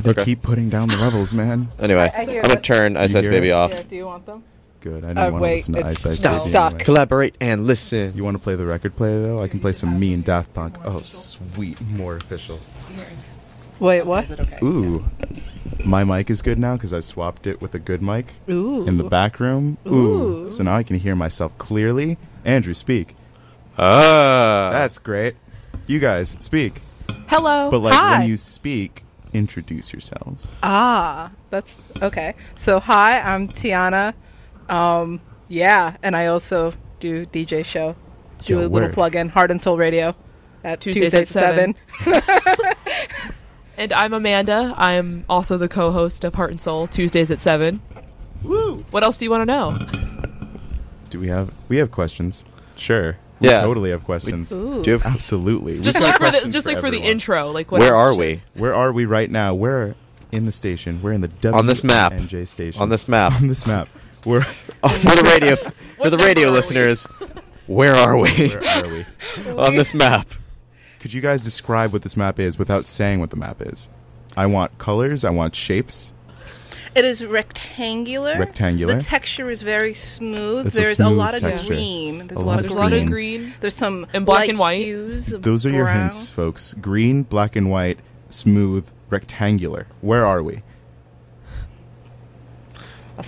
do they Okay. keep putting down the levels, man? Anyway, I- I hear I'm gonna that. turn Ice You Ice hear Baby it? off. Yeah, do you want them? Good. I didn't Uh, want to listen to it's Ice Ice stop, Baby stop. anyway. Collaborate and listen. You want to play the record player though? I can play some me and Daft Punk. Oh, sweet, more official. Wait, what? Ooh, my mic is good now because I swapped it with a good mic Ooh. in the back room. Ooh. Ooh. so now I can hear myself clearly. Andrew, speak. Ah, That's great. You guys speak, Hello. but like Hi. when you speak, introduce yourselves. Ah, that's okay. So hi, I'm Tiana. Um, yeah, and I also do DJ show. Do Yo, a little word. plug in Heart and Seoul Radio at Tuesdays Tuesdays, at at seven. and I'm Amanda. I'm also the co-host of Heart and Seoul Tuesdays at seven. Woo! What else do you want to know? Do we have we have questions? Sure. We Yeah. totally have questions. Ooh. Do you- Absolutely. We Just got like for the questions just like for the everyone. intro. Like what where else are should- we Where are we right now? We're in the station. We're in the W On this map. NJ station. on this map? on this map. We're Oh, for the radio, for the number radio are we? listeners, where are we where are we? on this map? Could you guys describe what this map is without saying what the map is? I want colors. I want shapes. It is rectangular. Rectangular. The texture is very smooth. It's a There's a, smooth lot of texture. green. There's A a, lot lot, of There's a lot green. of Green. green. There's some And black light and white. hues Those are your hints, folks. Green, black and white, smooth, rectangular. Where are we?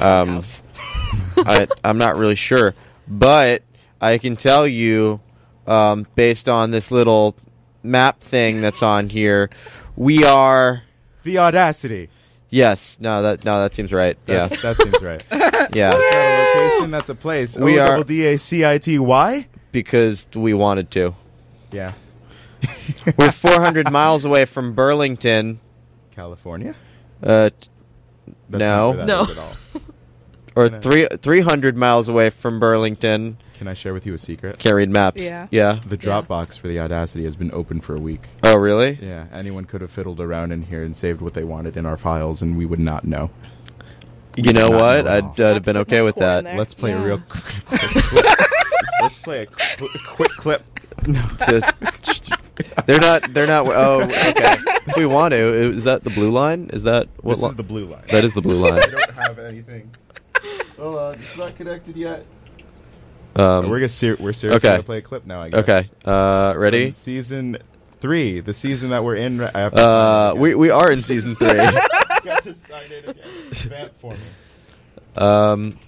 A Um. I, I'm not really sure, but I can tell you, um, based on this little map thing that's on here, we are. The Oddacity. Yes, no, that no, that seems right. Yeah, That seems right. yeah, That's not a location. That's a place. We O are- double D A C I T Y. because we wanted to. Yeah. We're 400 miles away from Burlington. California. Uh, t- That's No. not where that No. is at all. Or No. three 300 miles away from Burlington. Can I share with you a secret? Can't read maps. Yeah. Yeah. The Dropbox for the Oddacity has been open for a week. Oh, really? Yeah, anyone could have fiddled around in here and saved what they wanted in our files, and we would not know. You know what? know I'd. I'd have been okay with that. Let's play a Yeah. real. quick clip. Let's play a, qu- quick clip. No. They're not. They're not. Oh, okay. If we want to, is that the blue line? Is that what? This li- is the blue line. that is the blue line. I don't have anything. Hold on, it's not connected yet. Um, we're gonna ser- we're seriously okay. gonna play a clip now. I guess. okay. Uh, ready? From season three, the season that we're in. ri- I have to Uh, we we are in season three. got to sign it again. Vamp for me. um,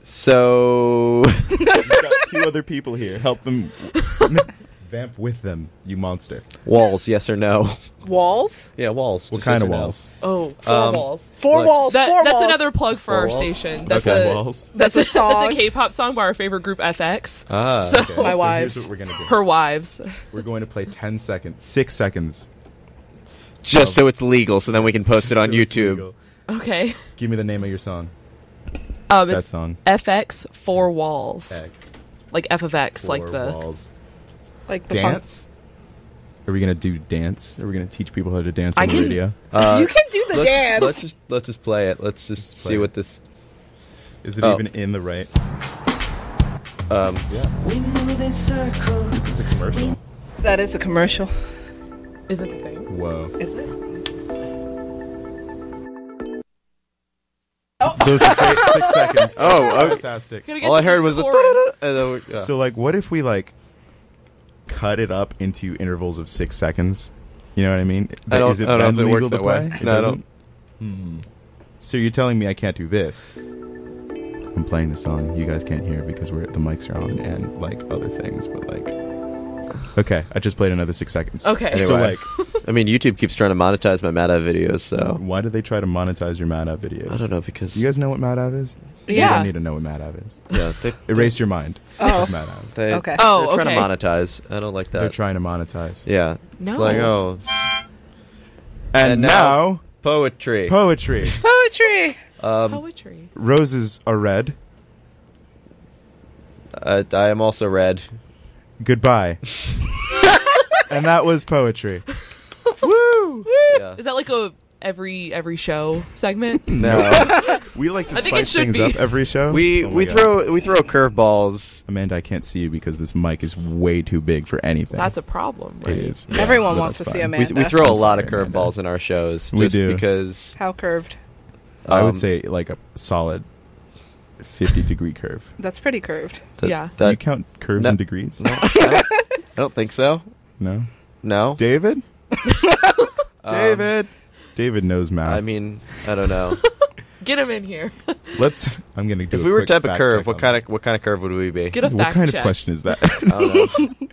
so We've got two other people here. Help them. Vamp with them, you monster. walls, yes or no? Walls. Yeah, walls. What just kind yes of or no. walls? Oh, four Um, walls. Four Look. walls. That, four that's walls. another plug for Four our walls? station. That's Okay, a walls. that's, That's a a, that's a K-pop song by our favorite group FX. Ah, So- okay. My so wives. Here's what we're gonna do. Her wives. We're going to play 10 seconds, six seconds. just so it's legal, so then we can post it on So it's YouTube. legal. Okay. Give me the name of your song. Um, that it's song. FX Four Walls, X. like F of X, like Four the. walls. Like the fun- Dance? Are we gonna do dance? Are we gonna teach people how to dance I on the can- radio? Uh, you can do the let's, dance. Let's just let's just play it. Let's just Let's see it. what this. Is it Oh. even in the right? Um, Yeah. We move in circles. This is a commercial. that is a commercial. Is it the thing? Whoa. Is it? Those six seconds. Oh, okay. fantastic. All I heard was the. chorus. And then we, yeah. So like, what if we like cut it up into intervals of six seconds? You know what I mean? I don't- Is it I don't then know it works to that way. play? It No, I doesn't? Hmm. So you're telling me I can't do this? I'm playing the song. You guys can't hear because we're the mics are on and like other things, but like. Okay, I just played another six seconds. Okay. So like, I mean, YouTube keeps trying to monetize my Mad Eye videos, so why do they try to monetize your Mad App videos? I don't know because You guys know what Mad App is? You Yeah. don't need to know what Mad App is. yeah, they, Erase your mind. Oh. of Mad App. they, Okay. Oh, they're trying okay. to monetize. I don't like that. They're trying to monetize. yeah, No. it's like oh, And, And now, now- poetry. poetry. Poetry. um, Poetry. Roses are red. uh, I am also red. Goodbye. and that was poetry. Woo! Yeah. Is that like a every every show segment. No, We like to I think it spice should things be. up every show. we Oh my we God. throw we throw curveballs. Amanda, I can't see you because this mic is way too big for anything. That's a problem, it right? is. Everyone but wants that's to see fine. We, Amanda. we throw a I'm lot of sorry, Amanda. curveballs in our shows We just do. because How curved? I um, would say like a solid fifty degree curve. That's pretty curved. that- Yeah. Do you that- count curves no. in degrees? no, I don't- I don't think so. No. No, David. Um, David. David knows math. I mean, I don't know. Get him in here. let's. I'm gonna do. if a we were quick type a curve, what kind of what kind of curve would we be? Get a What kind check. of question is that? I don't know.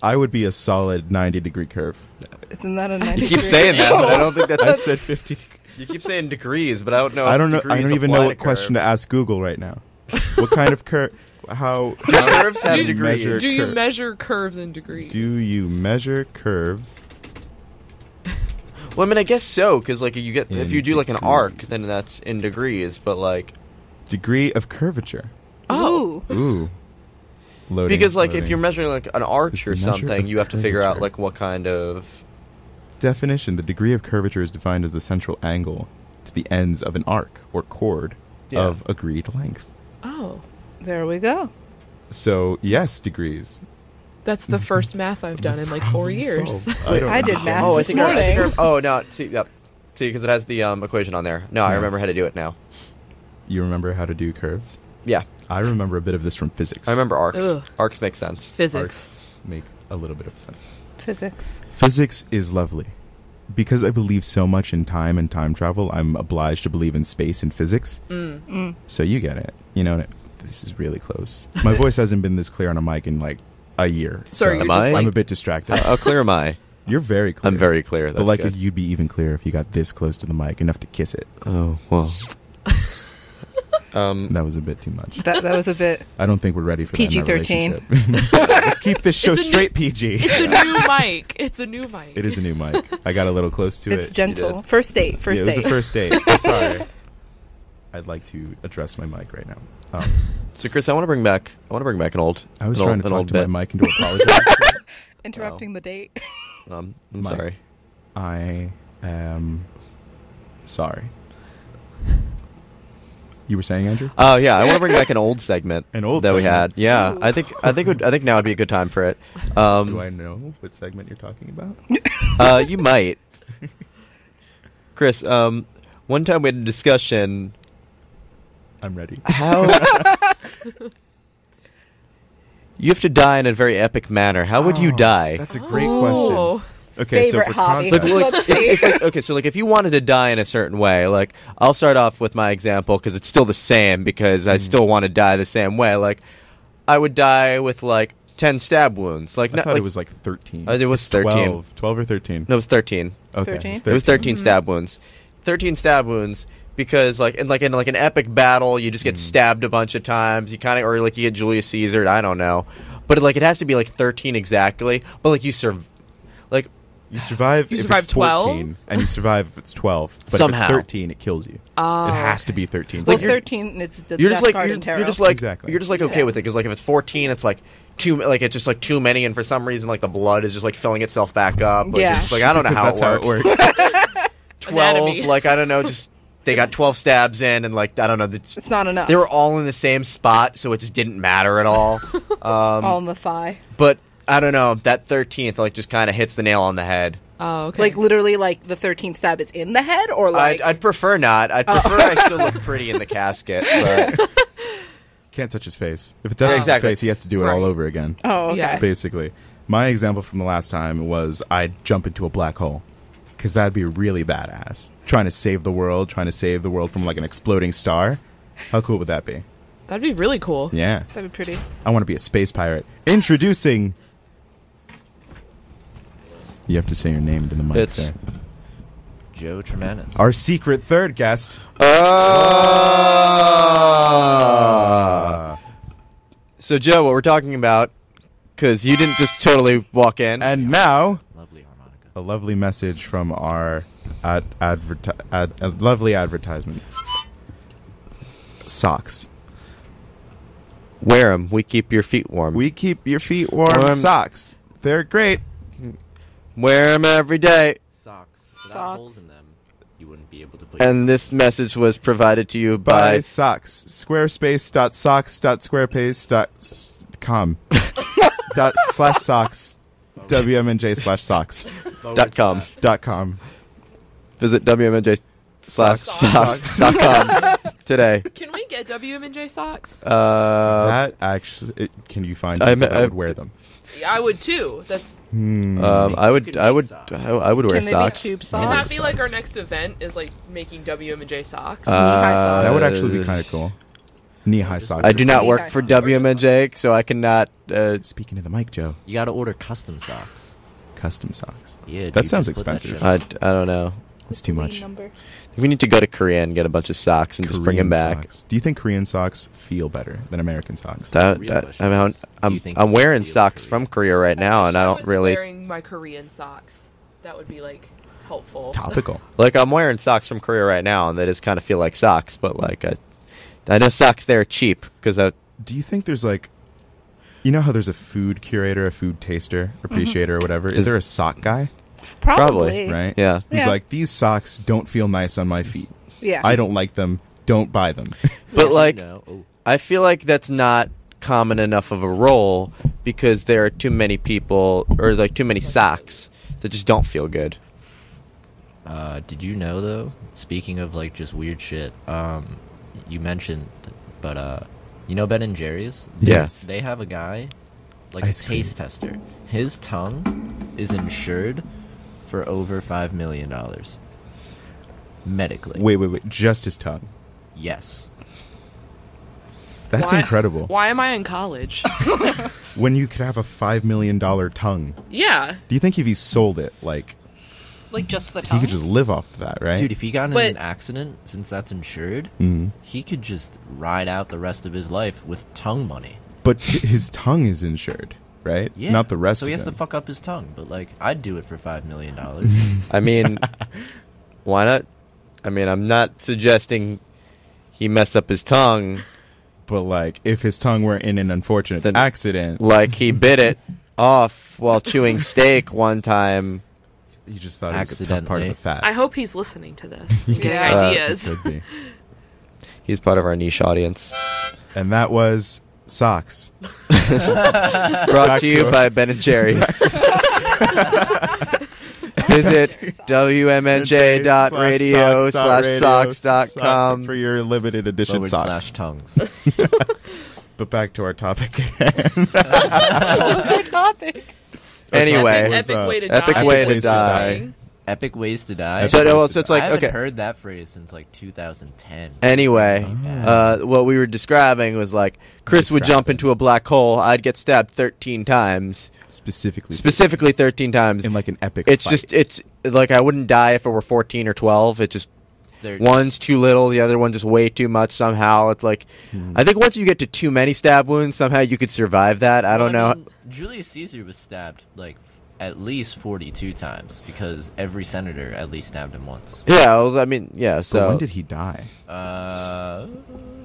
I would be a solid 90 degree curve. Isn't that a 90 You keep degree saying that, but I don't think I that's. said 50. You keep saying degrees, but I don't know. I if don't know. I degrees don't even apply know what question to curves. ask Google right now. What kind of curve? How Do curves have Do- degrees? measure- Do you curve. measure curves in degrees? do you measure curves? Well, I mean, I guess so, because like you get if you do like an degrees. arc, then that's in degrees. But like Degree of curvature. oh, Ooh. Ooh. Loading, because like if you're measuring like an arch or something, you have to figure out like what kind of. definition, the degree of curvature is defined as the central angle to the ends of an arc or chord Yeah. of agreed length. oh, There we go. So yes, degrees. That's the first math I've done in like four years. Solved. Wait, I did math Oh, this think. I, I morning. I- oh no, see, yep, see, because it has the um, equation on there. No, I remember how to do it now. You remember how to do curves? Yeah, I remember a bit of this from physics. I remember arcs. Ugh. Arcs make sense. Physics. Arcs make a little bit of sense. Physics. Physics is lovely. Because I believe so much in time and time travel, I'm obliged to believe in space and physics. Mm. Mm. So you get it. You know, this is really close. My voice hasn't been this clear on a mic in like a year. So so Am just I? I'm a bit distracted. How clear am I? You're very clear. I'm very clear. But like, good. you'd be even clearer if you got this close to the mic, enough to kiss it. oh well. um, That was a bit too much. That, that was a bit. I don't think we're ready for that PG-13. Let's keep this show It's a new- straight PG. it's a new mic. It's a new mic. It is a new mic. I got a little close to It's it. It's gentle. First date. First yeah, it was a first date. I'm sorry. I'd like to address my mic right now. Um, so Chris, I want to bring back. I want to bring back an old. I was trying old, to an talk to bit. my mic and to apologize. Interrupting the date. Um, I'm Mike. sorry. I am sorry. You were saying, Andrew? Oh yeah, I want to bring back an old segment. An old that we had. Yeah, Ooh. I think I think would, I think now would be a good time for it. Um, Do I know what segment you're talking about? uh, you might. Chris, um, one time we had a discussion I'm ready. how you have to die in a very epic manner. How would you Oh, die? That's a great Oh. question. Okay, so Favorite for hobby. Like, context, like, Let's if, see. if, like, okay, so like if you wanted to die in a certain way, like I'll start off with my example because it's still the same because I Mm. still want to die the same way. Like I would die with like ten stab wounds. Like I not thought like it was like 13. Uh, it was It's 13. 12, 12 or 13. no, it was thirteen. okay, 13? It was 13 stab wounds. 13 stab wounds because like in like in like an epic battle, you just get Mm. stabbed a bunch of times. You kind of or like you get Julius Caesar. I don't know, but like it has to be like 13 exactly. But like you serve, like You survive You if survive it's 14, 12? and you survive if it's 12. But Somehow. if it's 13, it kills you. Oh. It has to be 13. Well, Like, you're- 13 is the you're just death like card you're, in tarot. you're just like Exactly. you're just like okay Yeah. with it because like if it's 14, it's like too like it's just like too many, and for some reason like the blood is just like filling itself back up. Like, Yeah. it's just, like I don't know how that's it works. how it works. 12, Anatomy. like I don't know, just they got 12 stabs in, and like I don't know. The, it's not enough. They were all in the same spot, so it just didn't matter at all. Um, all in the thigh. but I don't know. That thirteenth like just kind of hits the nail on the head. Oh, okay. Like literally, like the 13th stab is in the head, or like I'd, I'd prefer not. I'd Oh. prefer I still look pretty in the casket. But Can't touch his face. If it touches Exactly. his face, he has to do it all over again. oh okay. Yeah. Basically, my example from the last time was I'd jump into a black hole because that'd be really badass. Trying to save the world, trying to save the world from like an exploding star. How cool would that be? That'd be really cool. Yeah, That'd be pretty. I want to be a space pirate. Introducing. You have to say your name to the mic. It's- sir. Joe Tremanis. Our secret third guest. Uh, so Joe, what we're talking about? Because you didn't just totally walk in. And now, Lovely harmonica. A lovely message from our ad, adverti- ad, a lovely advertisement. Socks. Wear them. We keep your feet warm. We keep your feet warm. Warm. Socks. They're great. wear them every day. Socks. Without Socks. holes in them. you wouldn't be able to put. And this message was provided to you Buy by. socks. Squarespace.socks.squarespace.com. dot slash socks. WMNJ slash socks. Dot com. Dot com. Visit WMNJ slash Socks. socks dot com today. Can we get WMNJ socks? Uh, that actually, it, can you find I people me- I- would wear them? I would too. That's Hmm. um, I would, I would, socks. I, I would wear Can they socks. be tube can that be like our next event? Is like making WMNJ socks. Uh, that would actually be kind of cool. Knee high socks. I do not work for socks. WMNJ, so I cannot. Uh, Speaking of the mic, Joe, You got to order custom socks. custom socks. Yeah, That dude, sounds just put that expensive. I, I don't know. It's too much. Number. We need to go to Korea and get a bunch of socks and just bring them back. Socks. Do you think Korean socks feel better than American socks? That, Real that, I mean, is, do I'm, I'm wearing socks Korea? from Korea right now, wish and I don't was really wearing my Korean socks. That would be like helpful. Topical. like. I'm wearing socks from Korea right now, and they just kind of feel like socks. But like, I, I know socks there are cheap because I. Do you think there's like, you know how there's a food curator, a food taster, appreciator, or whatever? Is Is- there a sock guy? Probably. Right? Yeah. He's Yeah. like, these socks don't feel nice on my feet. Yeah. I don't like them. Don't buy them. But like, know. Oh, I feel like that's not common enough of a role because there are too many people or like too many socks that just don't feel good. Uh, did you know though? Speaking of like just weird shit, um, you mentioned, but uh, you know Ben and Jerry's? Yes. They have a guy, like Ice a cream. taste tester. His tongue is insured for over five million dollars. Medically. wait, wait, wait. Just his tongue. Yes. That's Why- incredible. Why am I in college? When you could have a $5 million tongue. yeah, Do you think if he sold it, like, like just the he tongue. could just live off of that, right? Dude, if he got in But- an accident, since that's insured, Mhm. he could just ride out the rest of his life with tongue money. But his tongue is insured, right? Yeah. Not the rest So of he has him. to fuck up his tongue, but like I'd do it for five million dollars. I mean, why not? I mean, I'm not suggesting he mess up his tongue But like, if his tongue were in an unfortunate Then- accident, like he bit it off while chewing steak one time. You just thought it was a tough part of Accidentally. the fat. I hope he's listening to this. Yeah. Uh, ideas. He's part of our niche audience. And that was socks. Brought Back to you to- by Ben and Jerry's. Visit wmnj.radio slash socks dot com. for your limited edition Forward socks. slash tongues. But back to our topic again. What's our topic? Anyway, epic, epic way to epic die. way to die. Epic ways to die. So, Epic well, ways so to it's I like haven't okay. heard that phrase since like 2010. Anyway, bad. uh, what we were describing was like Chris would Describe jump into a black hole. I'd get stabbed 13 times, Specifically, specifically 13 times. in like an epic. It's fight. just it's like I wouldn't die if it were 14 or 12. It just They're- one's too little, the other one's just way too much somehow. It's like Hmm. I think once you get to too many stab wounds, somehow you could survive that. I don't know. mean, Julius Caesar was stabbed like at least 42 times because every senator at least stabbed him once. Yeah, I, was, I mean, yeah. But So when did he die? Uh,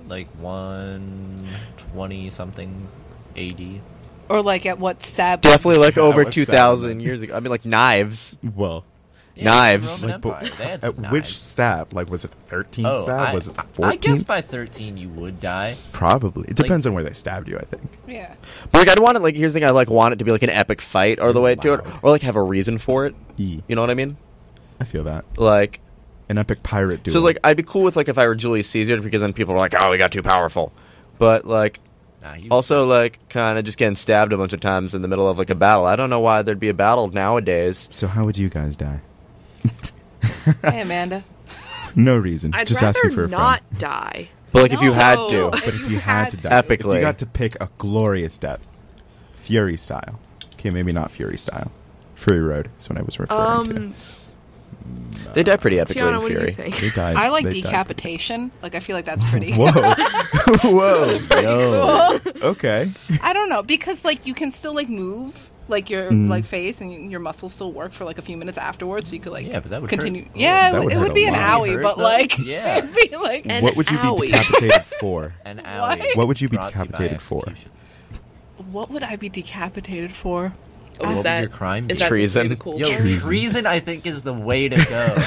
like 120 something, 80. Or like at what stab? definitely like over 2,000 years ago. I mean, like knives. Well, Yeah, Knives. Roman like, Empire. They had at some which knives. stab? Like, was it the thirteenth Oh, stab? I, was it the 14th? I guess by 13 you would die. Probably. It like- depends on where they stabbed you. I think. Yeah. But like, I'd want it. Like, here's the thing: I like want it to be like an epic fight, or the oh, way to it, or like have a reason for it. E. You know what I mean? I feel that Like, an epic pirate duel. so like I'd be cool with like if I were Julius Caesar because then people are like, oh, we got too powerful. But like, Nah, he was- also like kind of just getting stabbed a bunch of times in the middle of like a battle. I don't know why there'd be a battle nowadays. So how would you guys die? Hey, Amanda. No reason. I'd Just rather asking for a not die. But like if you had So- to, But if If you you had had to to. die, if Epically. you got to pick a glorious death, Fury style. Okay, maybe not Fury style. Fury Road is what I was referring Um, they die pretty epically Tiana, in what do you Fury. to. think? They died. I like they died. decapitation. Like I feel like that's pretty. Whoa, whoa, Yo. okay. I don't know because like you can still like move like your Mm. like face and your muscles still work for like a few minutes afterwards, so you could like Yeah, but that would continue. hurt. Yeah, That it would would, it would be an lot. owie, Hurt, but though? like Yeah. it'd be like An what would you owie. be decapitated for? An What? What would you be brought to by decapitated for? executions. what would I be decapitated for? Oh, is what that would your crime is be? that supposed to be Treason. the cool Yo, part? Treason. treason. I think is the way to go. it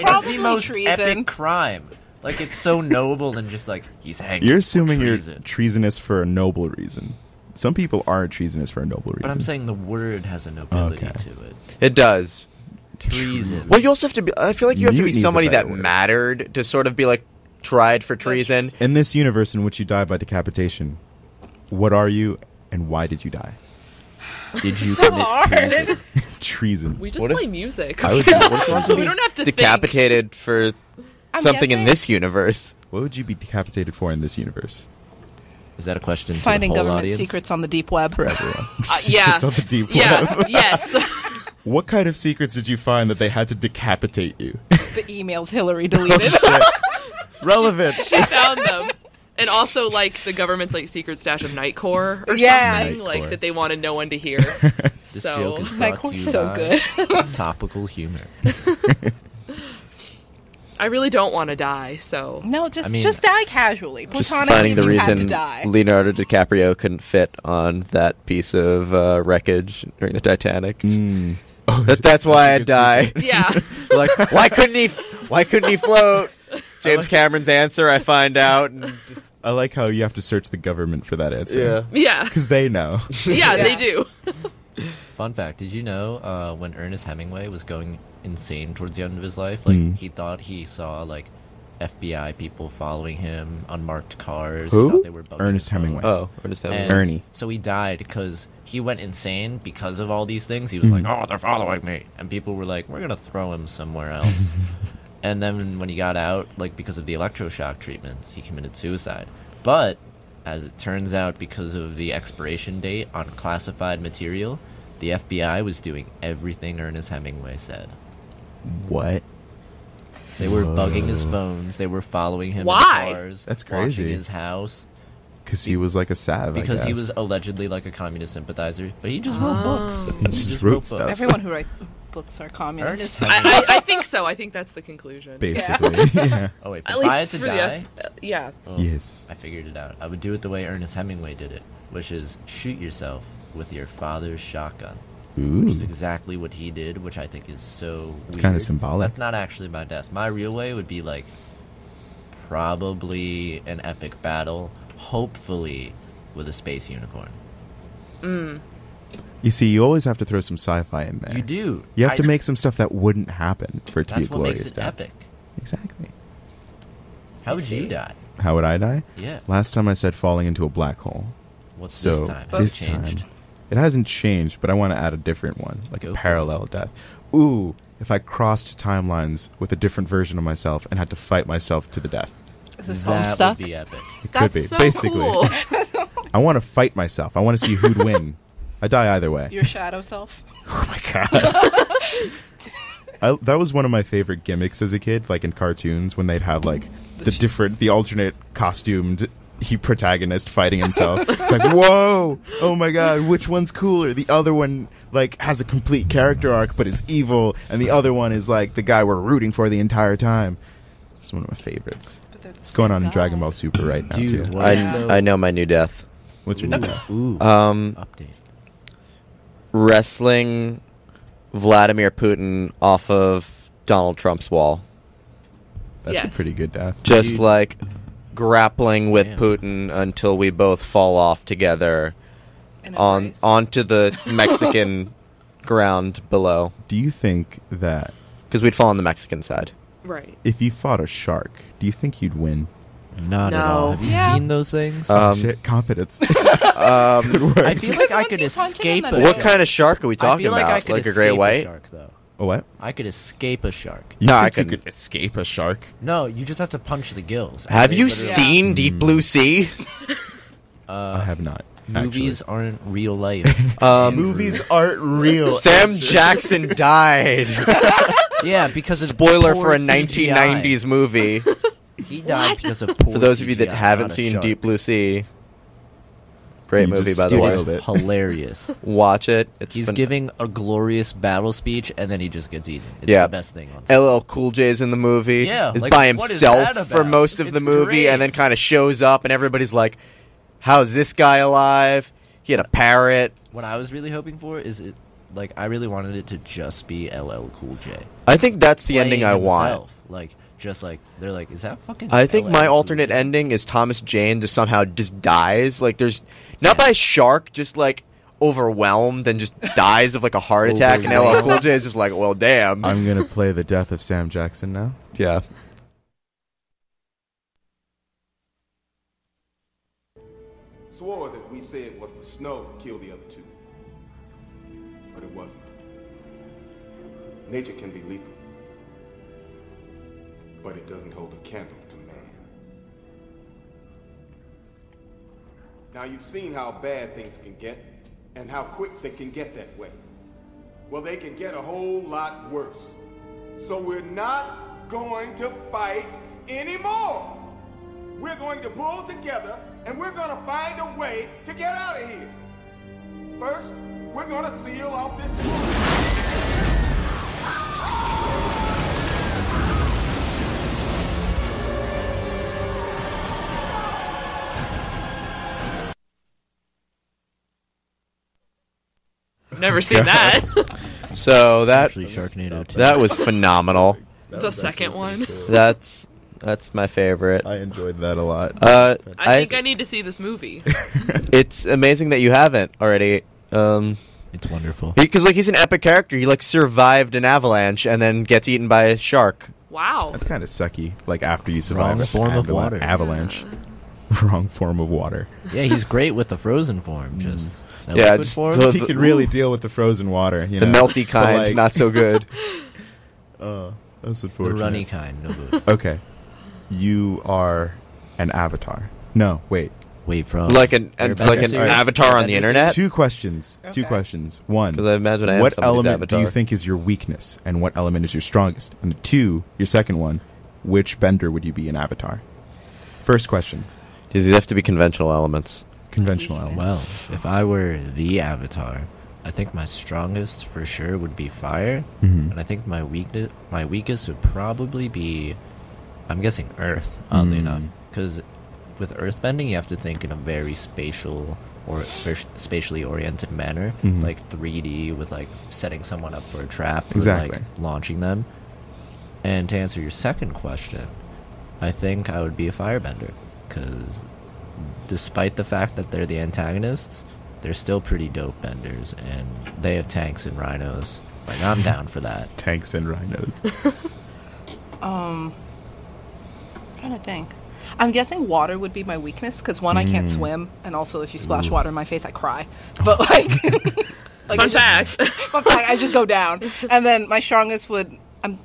is Probably the most treason. epic crime. Like it's so noble and just like he's hanging. You're for assuming treason. you're treasonous for a noble reason. Some people aren't treasonous for a noble reason. But I'm saying the word has a nobility Okay. to it. It does. Treason. Well, you also have to be. I feel like you have to be somebody that word. mattered to sort of be like tried for treason. in this universe in which you die by decapitation, what are you and why did you die? Did you So commit hard. treason? Treason. We just What if- play music. I would. What if you want to we don't have to decapitated for I'm something in this universe. What would you be decapitated for in this universe? Is that a question to Finding the whole government audience? secrets on the deep web. For everyone. Uh, yeah. Secrets on the deep Yeah. web. yes. What kind of secrets did you find that they had to decapitate you? The emails Hillary deleted. Relevant. she found them. And also, like the government's like secret stash of Nightcore or Yes. something, like that they wanted no one to hear. This so joke is My brought to you so by good. Topical humor. I really don't want to die. So no, just I mean- just die casually. Just Platonically, finding the you had to reason die. Leonardo DiCaprio couldn't fit on that piece of uh, wreckage during the Titanic. Mm. Oh, That, that's why I'd die. yeah, like, why couldn't he? Why couldn't he float? James Cameron's answer, I find out. And just, I like how you have to search the government for that answer. yeah. yeah, Because they know. yeah, Yeah. They do. Fun fact: Did you know uh, when Ernest Hemingway was going insane towards the end of his life, like Mm. he thought he saw like FBI people following him, unmarked cars. Who? They were Ernest. Hemingway. Oh, Ernest Hemingway. And Ernie. So he died because he went insane because of all these things. He was Mhm. like, "Oh, they're following me," and people were like, "We're gonna throw him somewhere else." and then when he got out, like because of the electroshock treatments, he committed suicide. But as it turns out, because of the expiration date on classified material, the FBI was doing everything Ernest Hemingway said. What? They were bugging his phones. They were following him Why? in cars. That's watching crazy. his house Because he was like a sav. I because he was allegedly like a communist sympathizer, but he just wrote Oh. books. He just wrote stuff. Everyone who writes books are communists. I, I, I think so. I think that's the conclusion. Basically. yeah. Oh wait, At if least I had to for die, F- uh, yeah. oh, Yes. I figured it out. I would do it the way Ernest Hemingway did it, which is shoot yourself with your father's shotgun, Ooh. which is exactly what he did, which I think is so. It's kinda symbolic. That's not actually my death. My real way would be like probably an epic battle, hopefully with a space unicorn. Mm. You see, you always have to throw some sci-fi in there. You do. You have to make some stuff that wouldn't happen for it to be That's a what glorious makes it death. epic. Exactly. How I would you die? How would I die? Yeah. Last time I said falling into a black hole. What's so this time? This it changed? time, it hasn't changed, but I want to add a different one, like Go a for it. parallel death. Ooh, if I crossed timelines with a different version of myself and had to fight myself to the death. Is this that Homestuck? would be epic. It That's could be. so Basically, cool. I want to fight myself. I want to see who'd win. I die either way. Your shadow self? Oh my god. I, that was one of my favorite gimmicks as a kid, like in cartoons when they'd have like the different, the alternate costumed he protagonist fighting himself. it's like, whoa, oh my god, which one's cooler? The other one like has a complete character arc but is evil, and the other one is like the guy we're rooting for the entire time. It's one of my favorites. But It's going same on in. Dragon Ball Super right now Dude, too. what I, I know my new death. What's your Ooh, name? ooh, Um, update. wrestling Vladimir Putin off of Donald Trump's wall. That's a pretty good death. Just Dude. like grappling with Damn. Putin until we both fall off together on race. onto the Mexican ground below. Do you think that Because we'd fall on the Mexican side. right. if you fought a shark, do you think you'd win? Not at all. Have you Yeah. seen those things? Um, Shit, confidence. Um, I feel like I could you it escape a nose. what kind of shark are we I talking feel like I about? could Like a escape great white? shark, though. A what? I could escape a shark. You No, I think you couldn't. could escape a shark? No, you just have to punch the gills. Have you literally- seen Deep Blue Sea? Uh, I have not. Movies actually. aren't real life. Um, Andrew. Movies aren't real. Sam Jackson died. Yeah, because of Spoiler poor for a CGI. 1990s movie. He died because of poor For those of you that haven't seen shark. Deep Blue Sea, great movie by the way. it's hilarious. Watch it. It's He's giving a glorious battle speech, and then he just gets eaten. It's Yeah. the best thing on. LL Cool J's in the movie. Yeah, is like, by himself that for most of the movie, great. and then kind of shows up, and everybody's like, "How's this guy alive?" He had a parrot. What I was really hoping for is it like I really wanted it to just be LL Cool J. I think that's the ending I want. Like just like they're like, is that fucking? I think LL my alternate J?" ending is Thomas Jane just somehow just dies. Like there's not by a shark, just like overwhelmed and just dies of like a heart attack. And LL Cool J is just like, well, damn. I'm gonna play the death of Sam Jackson now. yeah. swore that we said it was the snow that killed the other two. But it wasn't. Nature can be lethal, but it doesn't hold a candle Now you've seen how bad things can get and how quick they can get that way. Well, they can get a whole lot worse. So we're not going to fight anymore. We're going to pull together and we're going to find a way to get out of here. First, we're going to seal off this. Never seen that. So that Actually, Sharknado. Too. that was phenomenal. the second one. That's that's my favorite. I enjoyed that a lot. Uh, I I, think I need to see this movie. it's amazing that you haven't already. Um, it's wonderful. because like he's an epic character. He like survived an avalanche and then gets eaten by a shark. Wow. That's kind of sucky. Like after you survive Wrong an form of water. avalanche. Wrong form of water. Yeah, he's great with the frozen form. Just that Yeah, liquid just form. the- he can really deal with the frozen water. You The know? melty kind, Like- not so good. Oh, that's the unfortunate. runny kind. No good. Okay, you are an avatar. No, wait. Wait, from like an, an like an series? avatar on the internet. Two questions. Two questions. One. Because I imagine I what somebody's element do you think is your weakness, and what element is your strongest? And two, your second one, which bender would you be an Avatar? First question. Does it have to be conventional elements? Conventional element. Well, if I were the Avatar, I think my strongest for sure would be fire, Mhm. and I think my weakness, my weakest would probably be, I'm guessing Earth. Oddly Mm. enough, because with earthbending, you have to think in a very spatial or spa- spatially oriented manner, Mhm. like 3D with like setting someone up for a trap, or, Exactly. like launching them. And to answer your second question, I think I would be a firebender because despite the fact that they're the antagonists, they're still pretty dope benders, and they have tanks and rhinos. Like I'm down for that. Tanks and rhinos. Um, trying to think. I'm guessing water would be my weakness because one, I can't Mm. swim, and also if you splash water in my face, I cry. But like, like I Fun just- fact. fun fact, I just go down. And then my strongest would, I'm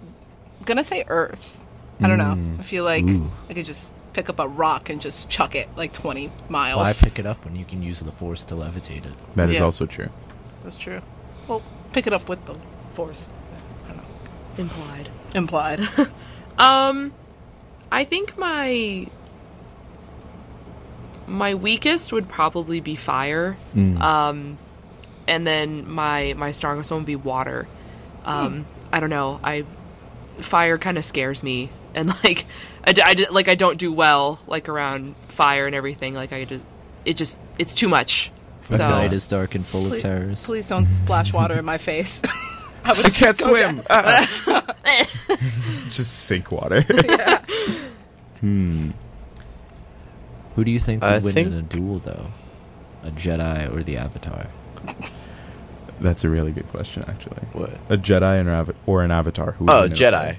gonna say earth. I don't know. Mm. I feel like Ooh. I could just pick up a rock and just chuck it like 20 miles. Why pick it up when you can use the force to levitate it? That is Yeah. also true. That's true. Well, pick it up with the force. I don't know. Implied. Implied. Um, I think my my weakest would probably be fire. Mm. Um, and then my my strongest one would be water. Um, I don't know. I fire kind of scares me, and like I, d- I d- like I don't do well like around fire and everything. Like I just it just it's too much. The So night is dark and full of terrors. please don't splash water in my face. I, I can't swim. down. Ah. Just sink water. hmm. Who do you think would I win think- in a duel, though? A Jedi or the Avatar? That's a really good question, actually. What? A Jedi and or an Avatar? Who would Oh, a Jedi.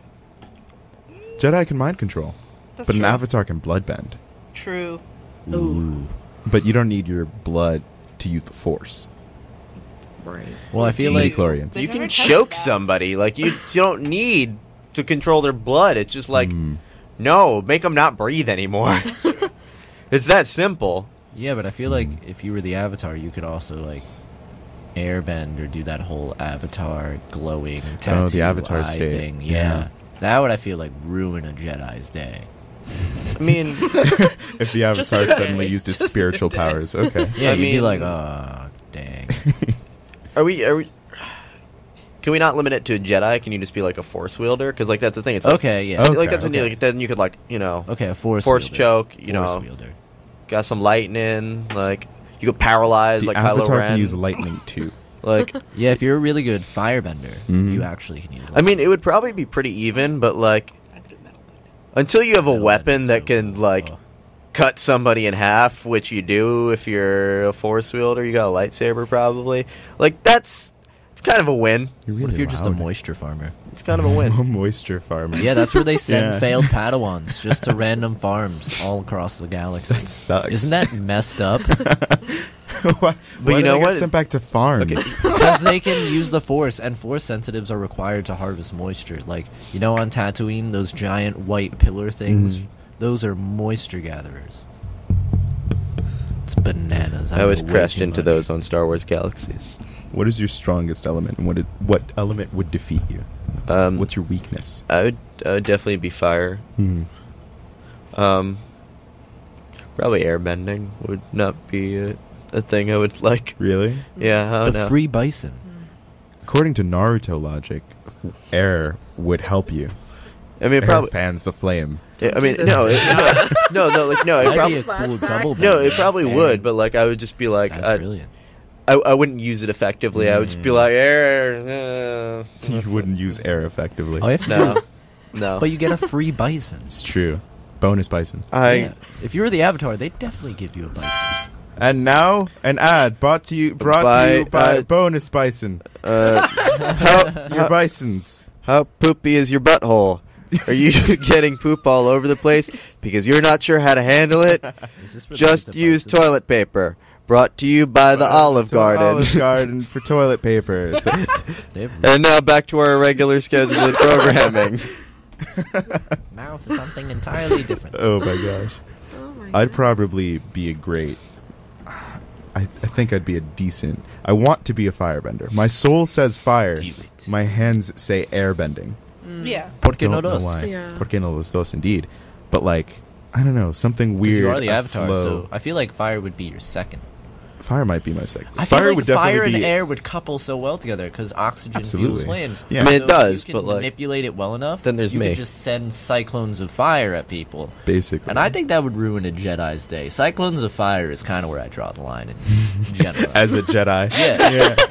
Fight? Jedi can mind control, That's but true. an Avatar can bloodbend. True. Ooh. But you don't need your blood to use the Force. right. Well, I feel like you- Midichlorians. You can choke that. somebody. Like you, you don't need to control their blood. It's just like, Mm. no, make them not breathe anymore. it's that simple. Yeah, but I feel like if you were the Avatar, you could also like airbend or do that whole Avatar glowing tattoo Oh, the Avatar eye state. thing. Yeah. Yeah. That would I feel like ruin a Jedi's day. I mean, If the Avatar suddenly used his Just spiritual powers, okay. Yeah, I you'd be like, oh, dang. are we? Are we? Can we not limit it to a Jedi? Can you just be like a Force wielder? Because like that's the thing. It's like, okay, yeah. Okay, like that's okay. like, then you could like you know Okay, a force Force wielder. choke, you know Force know. wielder. got some lightning. Like you could paralyze The like Avatar Kylo Ren. can use lightning too. Like, Yeah, if you're a really good firebender, Mhm. you actually can use. It. I mean, it would probably be pretty even, but like, until you have a Metal weapon that so can like cut somebody in half, which you do if you're a force wielder, you got a lightsaber probably. Like that's it's kind of a win. You're What if you're just a moisture farmer? It's kind of a win. A moisture farmer. Yeah, that's where they send Yeah. failed Padawans just to random farms all across the galaxy. That sucks. Isn't that messed up? why, But why you know they get what? Sent back to farms. Okay. Because they can use the force, and force sensitives are required to harvest moisture. Like you know, on Tatooine, those giant white pillar things, Mhm. those are moisture gatherers. It's bananas. I always know crashed into much. those on Star Wars Galaxies. What is your strongest element, and what did, what element would defeat you? Um, What's your weakness? I would, I would definitely be fire. Hmm. Um, probably airbending would not be a, a thing I would like. Really? Yeah, I The don't know. free bison. According to Naruto logic, air would help you. I mean, it Air probably. fans the flame. Yeah, I mean, no, it, no, no, no, like no, it That'd probably. cool double. No, it probably Man, would, but like I would just be like, that's I, brilliant. I, I wouldn't use it effectively. I would just be Mm. like, air. Uh, you wouldn't use air effectively. Oh, if no, no. but you get a free bison. It's true. Bonus bison. I Yeah. If you were the Avatar, they'd definitely give you a bison. And now an ad brought to you brought By, to you by uh, Bonus Bison. uh, how, Your how, bisons. how poopy is your butthole? Are you getting poop all over the place because you're not sure how to handle it? Just to use bison? toilet paper. Brought to you by the Olive Garden. Olive Garden for toilet paper. And now back to our regular scheduled programming. now for something entirely different. oh my gosh. Oh my I'd probably be a great. I, I think I'd be a decent. I want to be a firebender. My soul says fire. My hands say airbending. Mm. Yeah. Por qué no Don't know dos? why. Yeah. Por qué no los dos, indeed. But like, I don't know, something weird. You are the a Avatar, flow. so I feel like fire would be your second. Fire might be my second. I feel fire like would definitely fire and be air would couple so well together because oxygen Absolutely. fuels flames. Yeah. I mean, it So if does, you but, can like- manipulate it well enough. Then there's you me. Could just send cyclones of fire at people, basically. and I think that would ruin a Jedi's day. Cyclones of fire is kind of where I draw the line in general. as a Jedi. Yeah. yeah.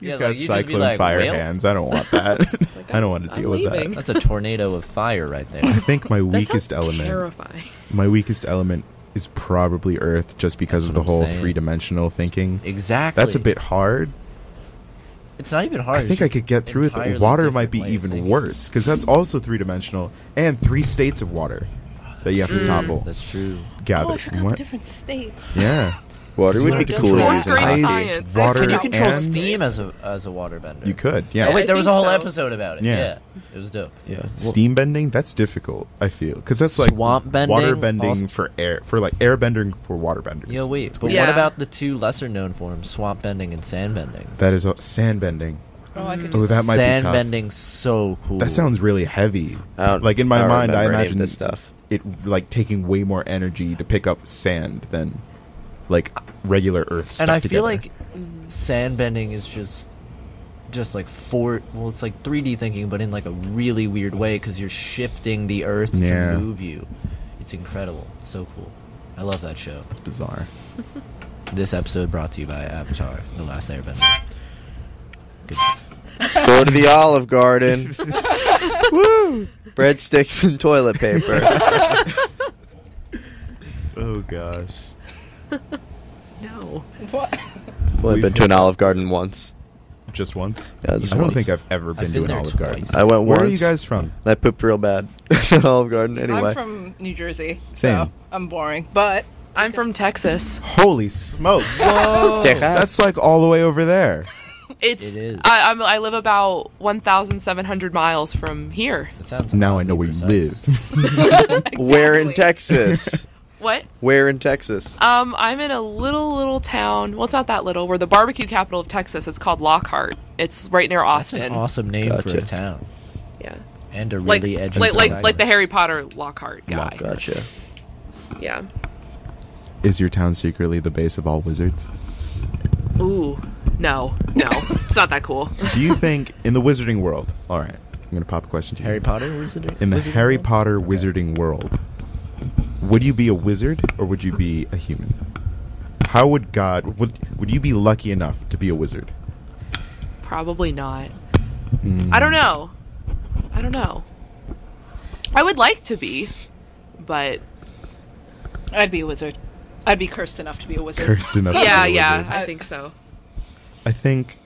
He's Yeah, got like, you'd just be cyclone like, fire "Well." hands. I don't want that. Like, I don't want to I'm deal with leaving. that. That's a tornado of fire right there. I think my weakest element. Terrifying. My weakest element is probably Earth, just because That's of the I'm whole saying. three-dimensional thinking. Exactly. That's a bit hard. It's not even hard. I think I could get through it. Water might be even thinking. worse because that's also three-dimensional and three states of water that you have to Mm. topple. That's true. Gather. Oh, I forgot what? the different states. Yeah. Water would be cool Fourth using grade hot ice, water, Can you control and steam as a as a waterbender? You could. Yeah. Oh wait, there was a whole so. episode about it. Yeah. Yeah, it was dope. Yeah. Steam bending that's difficult. I feel because that's like Swamp bending, water bending also- for air for like air bending for water benders. Yeah, wait, but Yeah. what about the two lesser known forms, swamp bending and sand bending? that is a, sand bending. Oh, I could Oh, that might sand be tough. bending's so cool. That sounds really heavy. Like in my I mind, I remember any of imagine this stuff. it like taking way more energy to pick up sand than like regular Earth stuff. and I together. feel like sand bending is just just like four. Well, it's like 3D thinking, but in like a really weird way because you're shifting the Earth Yeah. to move you. It's incredible. It's so cool. I love that show. it's bizarre. This episode brought to you by Avatar: The Last Airbender. Good. Go to the Olive Garden. Woo! Breadsticks and toilet paper. Oh gosh. No. What? Well, I've been to an Olive Garden once. Just once. Yeah, just I don't once. think I've ever been I've to an there Olive Garden. I went once. Where are you guys from? And I pooped real bad at Olive Garden. Anyway, I'm from New Jersey. Same. So I'm boring. But I'm from Texas. Holy smokes! Texas. That's like all the way over there. It's It is. I I'm, I live about 1,700 miles from here. That sounds. Now I know where you live. where in Texas? What? where in Texas? Um, I'm in a little little town. Well, it's not that little. We're the barbecue capital of Texas. It's called Lockhart. It's right near That's Austin. an awesome name for a town Yeah. and a Like really edgy. like like, like the Harry Potter Lockhart guy. Lockhart. Gotcha. Yeah. Is your town secretly the base of all wizards? Ooh. No. No. it's not that cool. Do you think in the wizarding world? All right, I'm gonna pop a question to you. Harry Potter wizard. in the wizard Harry world? Potter wizarding world, would you be a wizard or would you be a human? How would God would would you be lucky enough to be a wizard? Probably not. Mm. I don't know. I don't know. I would like to be, but I'd be a wizard. I'd be cursed enough to be a wizard. Cursed enough. to be yeah, a yeah, wizard. I think so. I think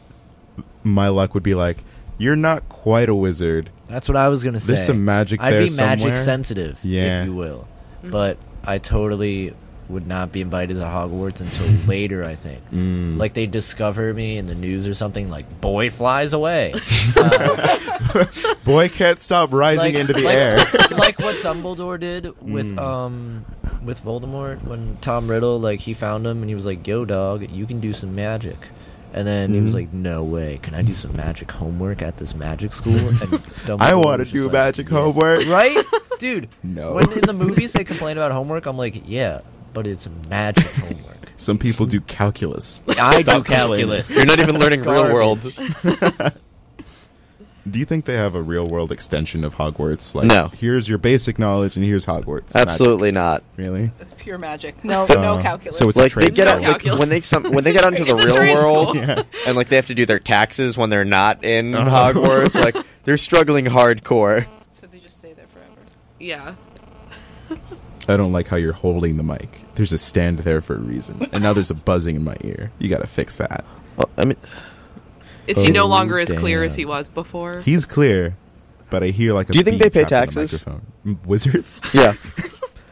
my luck would be like, you're not quite a wizard. That's what I was gonna say. There's some magic I'd there be magic somewhere. sensitive, Yeah. if you will. But I totally would not be invited to Hogwarts until later. I think. Mm. Like they discover me in the news or something. Like boy flies away. Uh, Boy can't stop rising like- into the like- air. like what Dumbledore did with Mm. um with Voldemort when Tom Riddle like he found him and he was like, "Yo, dog, you can do some magic." And then he was Mhm. like, "No way! Can I do some magic homework at this magic school?" And Dumbledore I want to do like, magic "Yeah." homework. right, dude. No. When in the movies they complain about homework, I'm like, "Yeah, but it's magic homework." Some people do calculus. I do Stop calling calculus. You're not even learning real world. Do you think they have a real world extension of Hogwarts? Like, No. Here's your basic knowledge, and here's Hogwarts. Magic. Absolutely not. Really? It's pure magic. No, Uh, no calculus. so it's a like they trade get No out like, when they some when they get onto the real world. Yeah. and like they have to do their taxes when they're not in Uh-huh. Hogwarts. Like they're struggling hardcore. Yeah. I don't like how you're holding the mic. There's a stand there for a reason, and now there's a buzzing in my ear. You got to fix that. Well, I mean, Is he no Oh, longer as clear as he was before? He's clear, but I hear like a Do you think they pay trapped in the taxes? Wizards? yeah,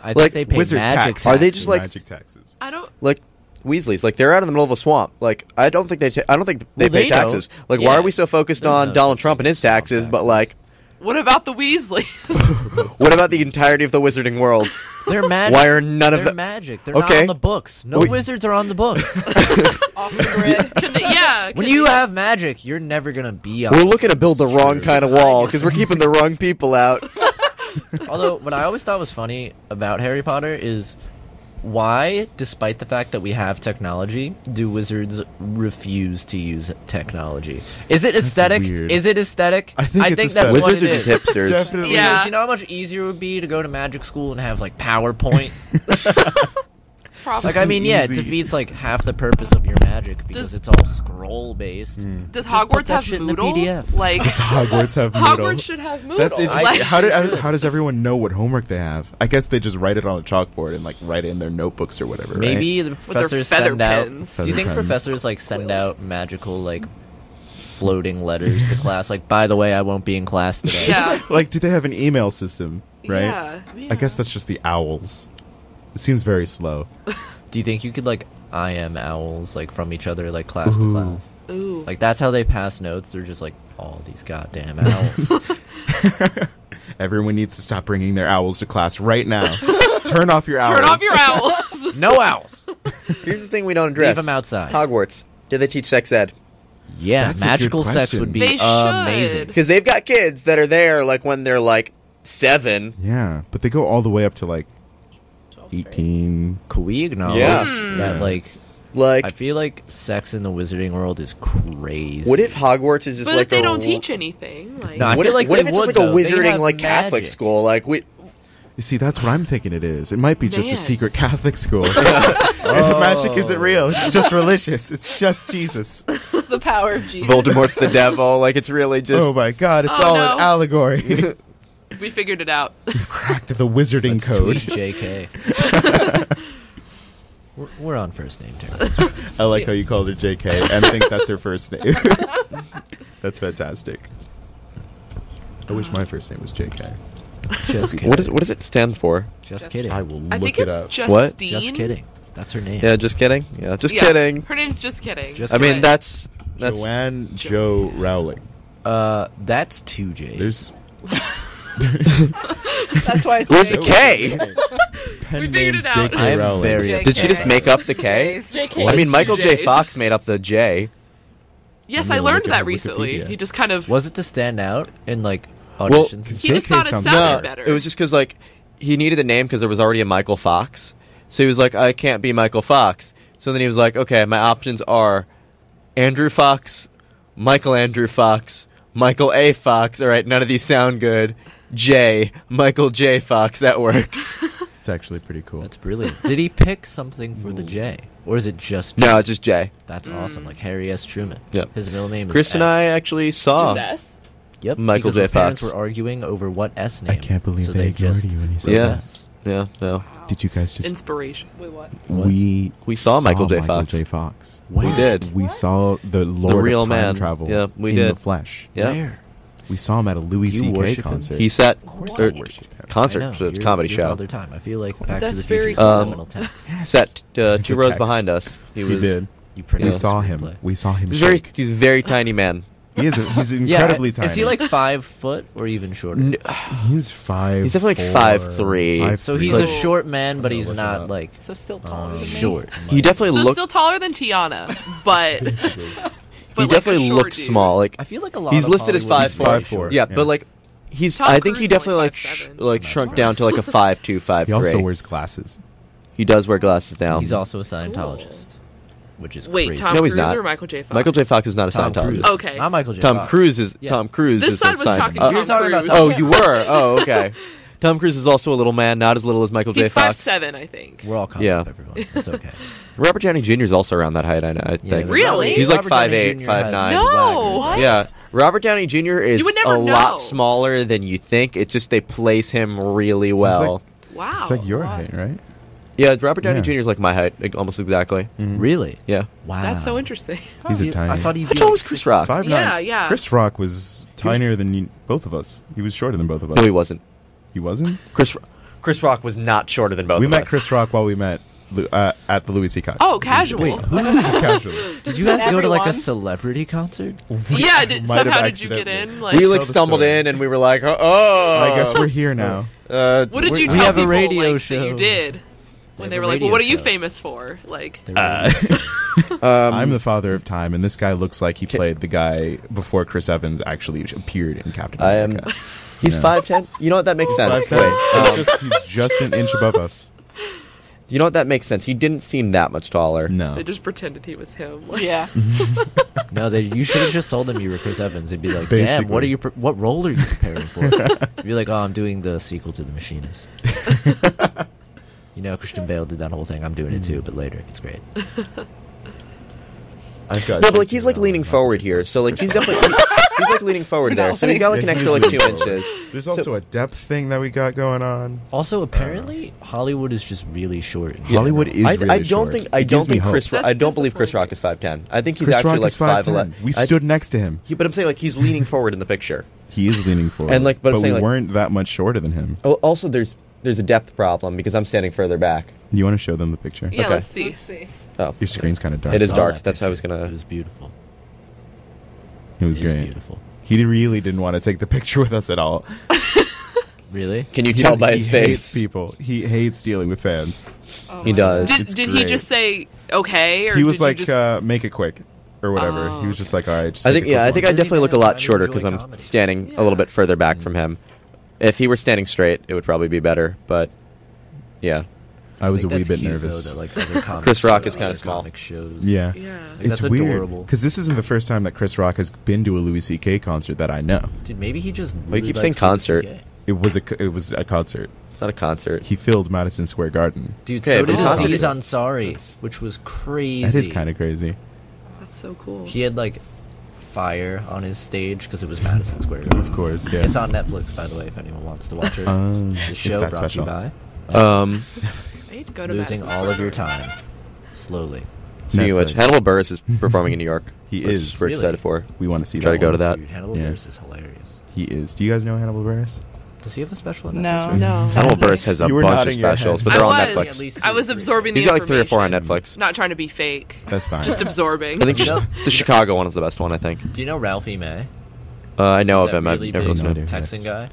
I Like, they pay Wizard magic. tax. Are they just like- magic taxes? I don't. like Weasleys. Like they're out in the middle of a swamp. Like I don't think they. Ta- I don't think they Well, pay they don't. taxes. Like why are we so focused There's on no Donald Trump and his as swamp taxes? But like, What about the Weasleys? what about the entirety of the Wizarding world? They're magic. Why are none of They're the- magic. They're not Okay. on the books. No Wait. wizards are on the books. Off the grid. Can they- yeah. when you they- have magic, you're never gonna be on. We're looking to build the That's wrong kind of wall because we're keeping the wrong people out. Although, what I always thought was funny about Harry Potter is why, despite the fact that we have technology, do wizards refuse to use technology? Is it aesthetic? Is it aesthetic? I think it's that's aesthetic. what Wizards it are is. just hipsters. Definitely. Yeah. Because you know how much easier it would be to go to magic school and have like PowerPoint. Probably. like I some mean, yeah, it easy- defeats like half the purpose of your magic because Does- it's all scroll based. Hmm. Does Just Hogwarts have shit in a Moodle? PDF. Like Does Hogwarts have Moodle? Hogwarts should have Moodle. That's interesting. Like- how, did, how does everyone know what homework they have? I guess they just write it on a chalkboard and like write it in their notebooks or whatever. right? Maybe the their professors feather send out. pens. Do you think pens. professors like send Quills. out magical like floating letters to class? Like, by the way, I won't be in class today. yeah. like, do they have an email system? Right. Yeah. I guess that's just the owls. It seems very slow. Do you think you could like IM owls like from each other like class Ooh. to class? Ooh. Like that's how they pass notes. They're just like all these goddamn owls. Everyone needs to stop bringing their owls to class right now. Turn off your owls. Turn off your owls. no owls. Here's the thing we don't address. Leave them outside. Hogwarts. Did they teach sex ed? Yeah, That's a good magical sex question. would be They amazing. Because they've got kids that are there like when they're like seven. Yeah, but they go all the way up to like 18. Could we acknowledge Yeah. Hmm. that like Like, I feel like sex in the wizarding world is crazy. what if Hogwarts is just But like if they a don't teach anything, like No, I what feel if, like what they if it's just would, like a though. They wizarding have like Catholic magic. school? Like we, You see, that's what I'm thinking it is. It might be just a secret Catholic school. the magic isn't real. It's just religious. It's just Jesus. the power of Jesus. Voldemort's the devil. Like it's really just oh my god, it's Oh, all no. an allegory. We figured it out. We've cracked the wizarding Let's code. tweet JK. we're, we're on first name terms. I like how you called her JK and think that's her first name. that's fantastic. I wish my first name was JK. Just kidding. what is what does it stand for? Just kidding. I will I look think it it's up. Justine. What? Just kidding. That's her name. Yeah, just kidding. Yeah, just Yeah, kidding. Her name's just kidding. Just I mean, that's that's Joanne Joe Rowling. Uh, that's two J's. There's That's why it's Where's the Jake. K? pen We figured names it out. J.K. I am Rowling. very JK. Did she just make up the K? JK. I mean, Michael J. J's. Fox made up the J. yes, I'm I gonna look learned at that her recently. Wikipedia. He just kind of Was it to stand out in like Well, auditions? 'cause He just JK thought it sounds sounded No, better. it was just because like he needed a name because there was already a Michael Fox. So he was like, I can't be Michael Fox. So then he was like, okay, my options are Andrew Fox, Michael Andrew Fox, Michael A. Fox. All right, none of these sound good. J, Michael J. Fox. That works. It's actually pretty cool. That's brilliant. Did he pick something for the J, or is it just? No, it's just J. That's mm. awesome. Like Harry S. Truman. Yep. His middle name is Chris and F. I actually saw. Just S? Yep. Michael because J. his parents Fox. were arguing over what S name. I can't believe so they ignored just you when you wrote said Yeah. S. Yeah, no. Did you guys just? Inspiration. Wait, what? What? We We saw Michael J. Michael Fox. J. Fox. We did. We saw the Lord real of Time man. Travel. Yeah, we in did. the flesh. Yeah. Where? We saw him at a Louis Do you C.K. worship him? concert. He sat course or I worship him. concert, I know, so a you're- comedy you're show. Father Time. I feel like Back That's to the very Future is a Um, seminal text. Sat uh, It's two a rows text. behind us. He He was. did. You We pronounce saw the him. screenplay. We saw him. He's very. shake. He's a very tiny man. He is. A, he's Yeah, incredibly tiny. Is he like five foot or even shorter? N- He's five. He's definitely like four, 5'3". five, so three. he's a But- short man, but he's gonna look it not up. like So still taller than me. short. He definitely So looked. still taller than Tiana, but but He like definitely short looked dude. small. Like I feel like a lot. he's of listed as Hollywood five is four. very 5'4". Yeah, Yeah. but like he's. Tom I think he Cruise is definitely like like sh- like That's shrunk right. down to like a five two five He three. also wears glasses. He does wear glasses now. He's also a Scientologist, which is Wait, crazy. Tom No, he's Cruise not. or Michael J. Fox? Michael J. Fox is not a Tom Scientologist. Cruise. Okay. Not Michael J. Tom Fox. Cruise is Yeah. Tom Cruise. This is side was talking Scientologist. to You talking about Oh, you were. Oh, okay. Tom Cruise is also a little man, not as little as Michael J. Fox. He's five seven, I think. We're all caught Yeah. up, everyone. It's okay. Robert Downey Jr. is also around that height. I, know, I Yeah, think. Really? He's like Robert Downey 5'8", Jr. 5'9". has No. What? Yeah, Robert Downey Jr. is would a know. lot smaller than you think. It's just they place him really well. Wow. It's like your height, right? yeah, Robert Downey Yeah. Jr. is like my height, like, almost exactly. Mm-hmm. Really? Yeah. Wow. That's so interesting. He's a tiny. I thought he'd How be tall like is Chris Rock? Five Yeah, nine. yeah. Chris Rock was tinier than you, both of us. He was shorter than both of us. No, he wasn't. He wasn't. Chris Chris Rock was not shorter than both of us. we of met us. Chris Rock while we met Lu- uh, at the Louis C. Con. Oh, casual. Wait, just casually. Did you guys go to like a Everyone? celebrity concert? yeah. Did, Might have somehow did you get accidentally. in? Like, we like the stumbled story. in and we were like, oh, oh. I guess we're here now. Uh, what did we're- you we tell have a people radio like, show. that you did? When have they a were like, radio "Well, what are you show. famous for?" Like, Uh, Um, I'm the father of time, and this guy looks like he played the guy before Chris Evans actually appeared in Captain I am. America. He's five ten. You know what? That makes sense. Wait, He's um, just, he's just an inch above us. You know what? That makes sense. He didn't seem that much taller. No. they just pretended he was him. Yeah. no, they, you should have just told them you were Chris Evans. They'd be like, "Damn, what are you? Pre- what role are you preparing for?" You'd be like, "Oh, I'm doing the sequel to The Machinist." you know, Christian Bale did that whole thing. I'm doing it too, but later. It's great. I've got No, but like he's like leaning forward here, so like he's definitely he's like leaning forward there. So he's got like an extra like two inches. There's also a depth thing that we got going on. Also, uh, apparently, Hollywood is just really short. in Hollywood is I, really I don't short. think I It don't gives me think hope. Chris. Ro- That's I don't believe Chris. Rock is five ten. I think he's Chris actually Rock like is five 5'10". eleven. We stood next to him. He, but I'm saying like he's leaning forward in the picture. He is leaning forward. And, like, but I'm we like- weren't that much shorter than him. Oh, also there's there's a depth problem because I'm standing further back. You want to show them the picture? Yeah, Okay. let's see. Let's see. Oh, Your screen's kind of dark. It is dark. That's how I was gonna- It was beautiful. It was It great. beautiful. He really didn't want to take the picture with us at all. Really? Can you He tell does- by he his hates face? people. He hates dealing with fans. Oh He does. God. Did, did he just say okay, or He was did like, just- uh, "Make it quick," or whatever. Oh, he was just like, "All right." Just I think a yeah, I think. I definitely look a lot shorter because I'm standing Yeah. a little bit further back from him. If he were standing straight, it would probably be better. But yeah, I was a wee bit cute, nervous. Though, that, like, other comics Chris Rock is kinda small. comic shows. yeah. Yeah. Like, it's that's weird because this isn't the first time that Chris Rock has been to a Louis C.K. concert that I know. Dude, maybe he just. you Really keep saying concert. It was a it was a concert. it's not a concert. He filled Madison Square Garden. Dude, Okay, so but did it's not Aziz something- Ansari, which was crazy. That is kind of crazy. That's so cool. He had like fire on his stage because it was Madison Square Garden. Of course, yeah. It's on Netflix, by the way, if anyone wants to watch it. Um, the show brought to you by Um, I need to go to losing Madison all of your time slowly. speaking of which, Hannibal Buress is performing in New York. He which is. We're Really? excited for. We want to see Try that to go one. to that. Dude, Hannibal Yeah. Buress is hilarious. He is. Do you guys know Hannibal Buress? Does he have a special? on No. Netflix right No. Hannibal Buress has a bunch of nodding your head. specials, but I they're on was. At Netflix. least I was three. absorbing He's the got like three or four on. Netflix. Not trying to be fake. That's fine. Just absorbing. I think You know- the Chicago one is the best one. I think. Do you know Ralphie May? Uh, I know of That him. I've really never listened to him. Texan guy.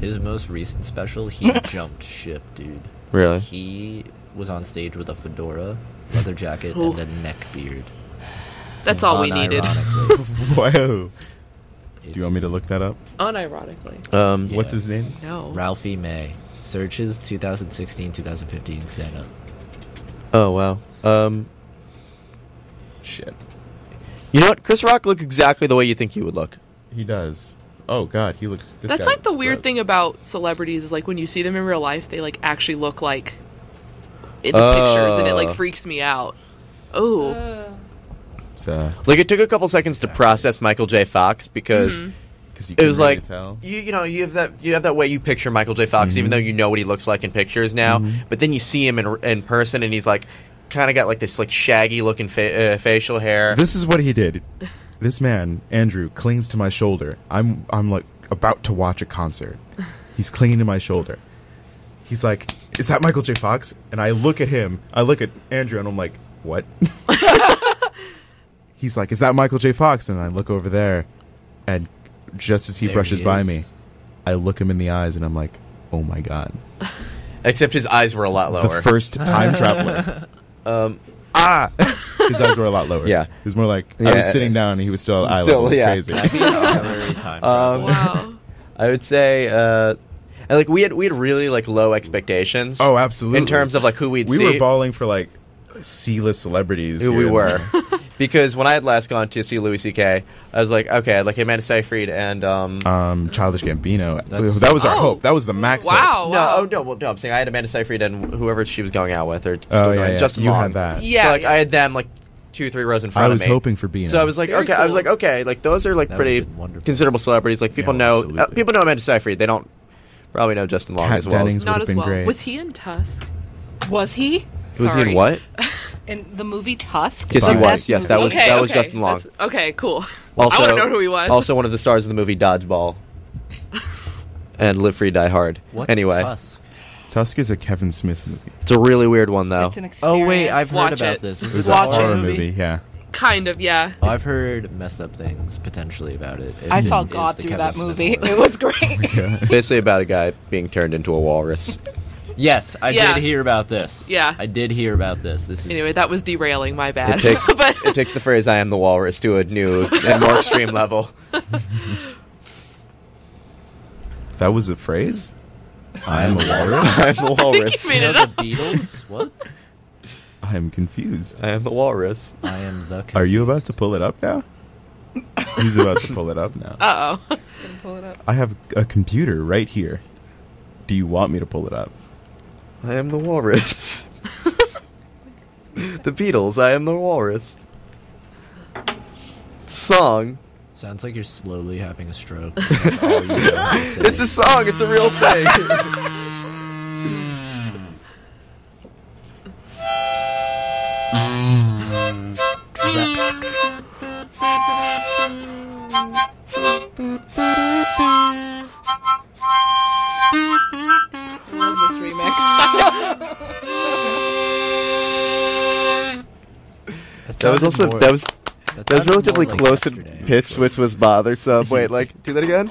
His most recent special, he jumped ship, dude. Really? He was on stage with a fedora, leather jacket, and a neck beard. That's all we needed. Unironically. Whoa. Do you want me to look that up? Unironically. Um, Yeah. What's his name? No. Ralphie May. Searches 2016 2015 stand up. Oh wow. Um. Shit. You know what? Chris Rock looks exactly the way you think he would look. He does. Oh god, he looks. This That's guy like the weird gross. thing about celebrities is like when you see them in real life, they like actually look like in the Oh. pictures, and it like freaks me out. Oh, So, Like it took a couple seconds to process Michael J. Fox because Mm-hmm. because you it was really like tell. you you know you have that you have that way you picture Michael J. Fox even though you know what he looks like in pictures now, but then you see him in in person and he's like kind of got like this like shaggy looking fa- uh, facial hair. This is what he did. This man, Andrew, clings to my shoulder. I'm I'm like about to watch a concert. He's clinging to my shoulder. He's like, "Is that Michael J. Fox?" And I look at him. I look at Andrew, and I'm like, "What?" He's like, "Is that Michael J. Fox?" And I look over there, and just as he There brushes he by me, I look him in the eyes, and I'm like, "Oh my god!" Except his eyes were a lot lower. The first time traveler. um, ah, his eyes were a lot lower. Yeah. it was more like I was sitting down, and he was still at eye Still, level. It was yeah. crazy. Time. Um, wow. I would say, uh, and like we had we had really like low expectations. Oh, absolutely. In terms of like who we'd we see. were balling for like C-list celebrities. Who we were. There. because when I had last gone to see Louis C.K., I was like, okay, I'd like Amanda Seyfried and um. Um, Childish Gambino. That's- that was our Oh. hope. That was the max. hope. Wow. no, wow. oh no, well, no, I'm saying I had Amanda Seyfried and whoever she was going out with, or still Oh yeah, yeah. Justin you Long. had that. Yeah. so like yeah. I had them like two, three rows in front I of was me. hoping for Bino. So I was like, Very okay, I was cool. like, okay, like those are like That would've pretty been wonderful. considerable celebrities. Like people Yeah, know, uh, absolutely. people know Amanda Seyfried. They don't probably know Justin Long Kat as well. Dennings not would've as been well. great. Was he in Tusk? Was he Was he Sorry. in what? in the movie Tusk? Yes, he was. Yes, that movie? was- that was Justin Long. that's- Okay, cool. Also, I want to know who he was. Also, one of the stars of the movie Dodgeball. and Live Free, Die Hard. What's anyway, Tusk? Tusk is a Kevin Smith movie. it's a really weird one though. It's an experience. Oh wait, I've heard Watch about it. this. Is It a Watch it. horror movie. movie. Yeah. kind of, yeah. Oh, I've heard messed up things potentially about it. It I saw God through Kevin that Smith movie. horror. It was great. Yeah. Basically about a guy being turned into a walrus. Yes, I Yeah. did hear about this. Yeah. I did hear about this. This is Anyway, that was derailing. My bad. It takes but it takes the phrase "I am the walrus" to a new and more extreme level. That was a phrase. I am a walrus. I am the I think walrus. you made You know it the up. Beatles? What? I am confused. I am the walrus. I am the. Are you about to pull it up now? He's about to pull it up now. Uh oh. Pull it up. I have a computer right here. Do you want me to pull it up? I am the walrus. the Beatles. I am the walrus. Song. Sounds like you're slowly having a stroke. That's all you have to say. It's a song. It's a real thing. that was also more- that was that that was relatively like close yesterday. in pitch, which was bothersome. Wait, like do that again.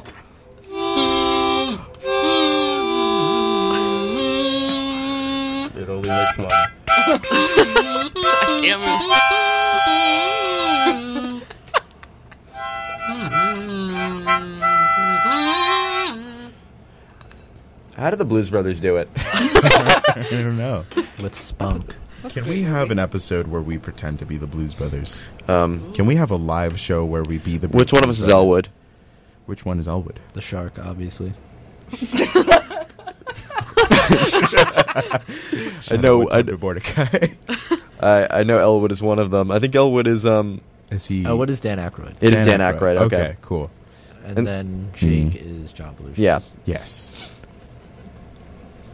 It only makes one. I can't move. How did the Blues Brothers do it? I don't know. with spunk. Can we have an episode where we pretend to be the Blues Brothers? Um, Can we have a live show where we be the? which one of Blues us is Elwood? Which one is Elwood? The shark, obviously. I know- Elwood's I- under Mordecai. I I know Elwood is one of them. I think Elwood is um. is he? Oh, what is Dan Aykroyd? It is Dan Aykroyd. Okay. cool. And, And- then Jake is John Belushi. Yeah. Yes.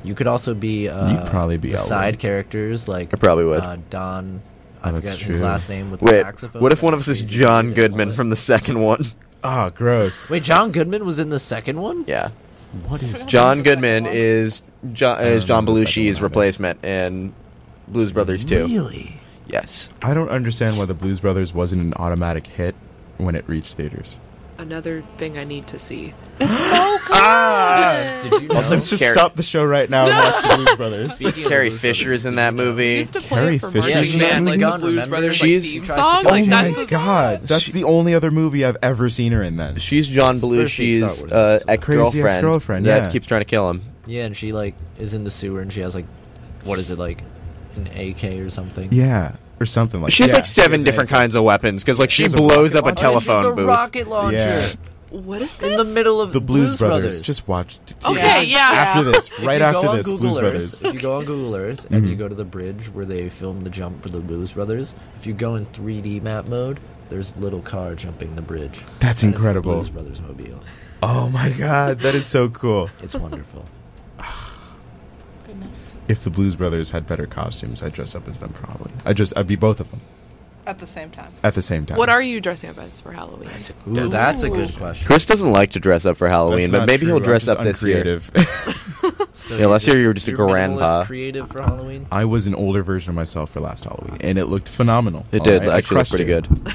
You could also be. Uh, You'd probably be the Elwood. side characters like. I probably would. Uh, Don. Oh, I that's forget his last name with the Wait. saxophone. What if one of us is John. Goodman from the second one? Ah, gross. Wait, John Goodman was in the second one. Yeah. What is John Goodman is John, is John remember the second Belushi's replacement in Blues Brothers 2. Really? Yes. I don't understand why the Blues Brothers wasn't an automatic hit when it reached theaters. Another thing I need to see. It's so good. Ah! Did you know? Also, Let's just Carrie- stop the show right now and watch the Blues Brothers. Carrie Fisher is in that you movie. Used to play Carrie it for Fisher marching is in band, that like movie. the Blues Remember? Brothers She's- like, theme She tries to song. kill Oh Like my that's the god, that's the only other movie I've ever seen her in. Then She's John First She's Star Belushi's Wars uh, episode. ex girlfriend. Crazy ex-girlfriend, that yeah. keeps trying to kill him. Yeah, and she like is in the sewer and she has like, what is it like, an AK or something? yeah, or something like. That. She has yeah, like seven she different a- kinds of weapons because like she She has a blows up a telephone oh, she's a booth. rocket launcher. Yeah. What is this? in the middle of The Blues, Brothers. Just watch. Okay, yeah. After this, right after this, Google Blues Earth, Brothers. If you go on Google Earth and you Mhm. go to the bridge where they filmed the jump for the Blues Brothers, if you go in 3D map mode, there's a little car jumping the bridge. That's And it's the incredible. Blues Brothers mobile. Oh my god, that is so cool. It's wonderful. Goodness. If the Blues Brothers had better costumes, I'd dress up as them probably. I'd just I'd be both of them At the same time. at the same time. What are you dressing up as for Halloween? Ooh, that's a good question. Chris doesn't like to dress up for Halloween, That's but maybe true, he'll I'm dress just up this year. uncreative. So Yeah, last you're year you were just a you're minimalist grandpa. creative for Halloween. I was an older version of myself for last Halloween, and it looked phenomenal. It did right, I actually look crushed pretty it. good.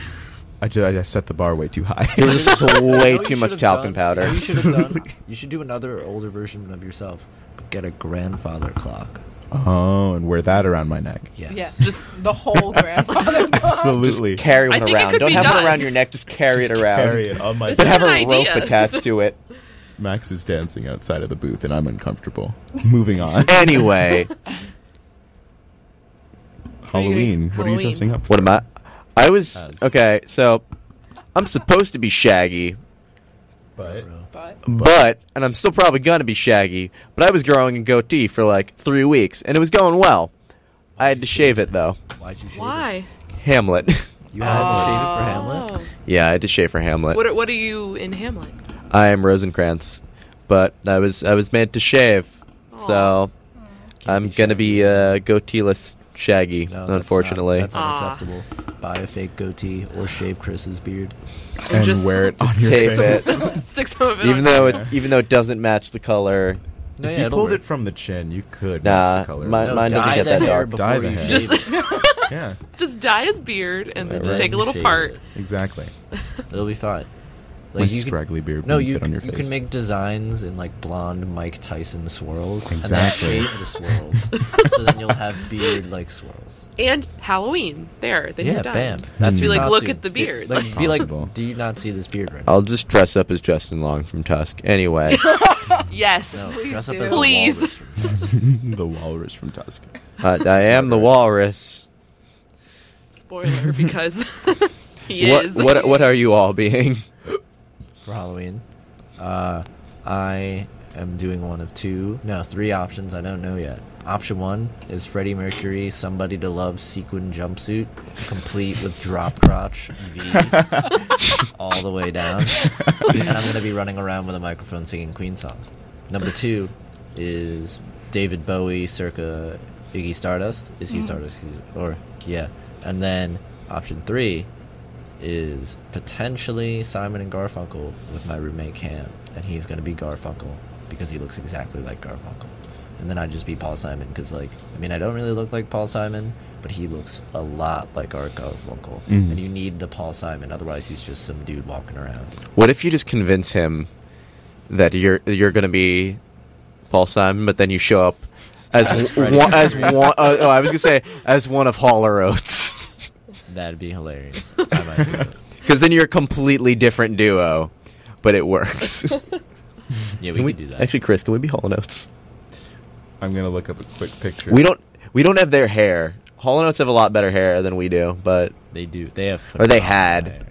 I just, I just set the bar way too high. It was just way too much talcum done? powder. You, you should done. You should do another older version of yourself, but get a grandfather clock. oh, and wear that around my neck. Yes. Yeah, just the whole grandfather. Absolutely. Carry one I around. Don't be have it around your neck. Just carry Just it around. Carry it on my This But have an a rope attached to it. Max is dancing outside of the booth, and I'm uncomfortable. Moving on. Anyway, Halloween. What are you dressing up for? what am I? I was As- okay. So I'm supposed to be Shaggy, But but but and I'm still probably gonna be Shaggy. But I was growing a goatee for like three weeks, and it was going well. I had to shave it though. Why'd you shave Why? Hamlet. You had Oh. to shave it for Hamlet. yeah, I had to shave for Hamlet. What are, what are you in Hamlet? I am Rosencrantz, but I was I was made to shave, so I'm gonna be uh, goateeless Shaggy. No, that's unfortunately, not, that's Aw. unacceptable. Buy a fake goatee or shave Chris's beard. and just- wear it on just your save face. it. Stick some of it even on though it even though it doesn't match the color. No, if yeah, you it'll pulled work. it from the chin, you could Nah, match the color. my- No, mine doesn't dye get the that hair dark. before Dye the you hair. shave Just it. yeah, just dye his beard and then just right. take a little Shave part. it. exactly. It'll be fine. My you can- scraggly beard No, you fit on your you face. can make designs in like blonde Mike Tyson swirls, Exactly. and then shave the swirls, so then you'll have beard like swirls. And Halloween. There. Then yeah, you're done. bam. That's Just be your like, look at the beard. Like, be like, do you not see this beard right now? I'll just dress up as Justin Long from Tusk. Anyway, yes. No, Please dress up do. as Please. a walrus from Tusk. the walrus from Tusk. uh, I am the Walrus. Spoiler, because he what, is. what what are you all being? For Halloween. Uh, I am doing one of two, no, three options. I don't know yet. Option one is Freddie Mercury, somebody to love sequin jumpsuit, complete with drop crotch V all the way down, and I'm gonna be running around with a microphone singing Queen songs. Number two is David Bowie, circa Ziggy Stardust. Is he Stardust? Or yeah, and then option three is potentially Simon and Garfunkel with my roommate Cam, and he's gonna be Garfunkel because he looks exactly like Garfunkel. And then I'd just be Paul Simon because, like, I mean, I don't really look like Paul Simon, but he looks a lot like Art Garfunkel, Mhm. and you need the Paul Simon, otherwise he's just some dude walking around. What if you just convince him that you're you're gonna be Paul Simon, but then you show up as As one, as one? Uh, oh, I was gonna say as one of Hall and Oates, That'd be hilarious. I might do it. because then you're a completely different duo, but it works. Yeah, we Can could do that. Actually, Chris, can we be Hall Oates? I'm gonna look up a quick picture. We don't we don't have their hair. Hall Oates have a lot better hair than we do, but they do. They have. Or they had. hair.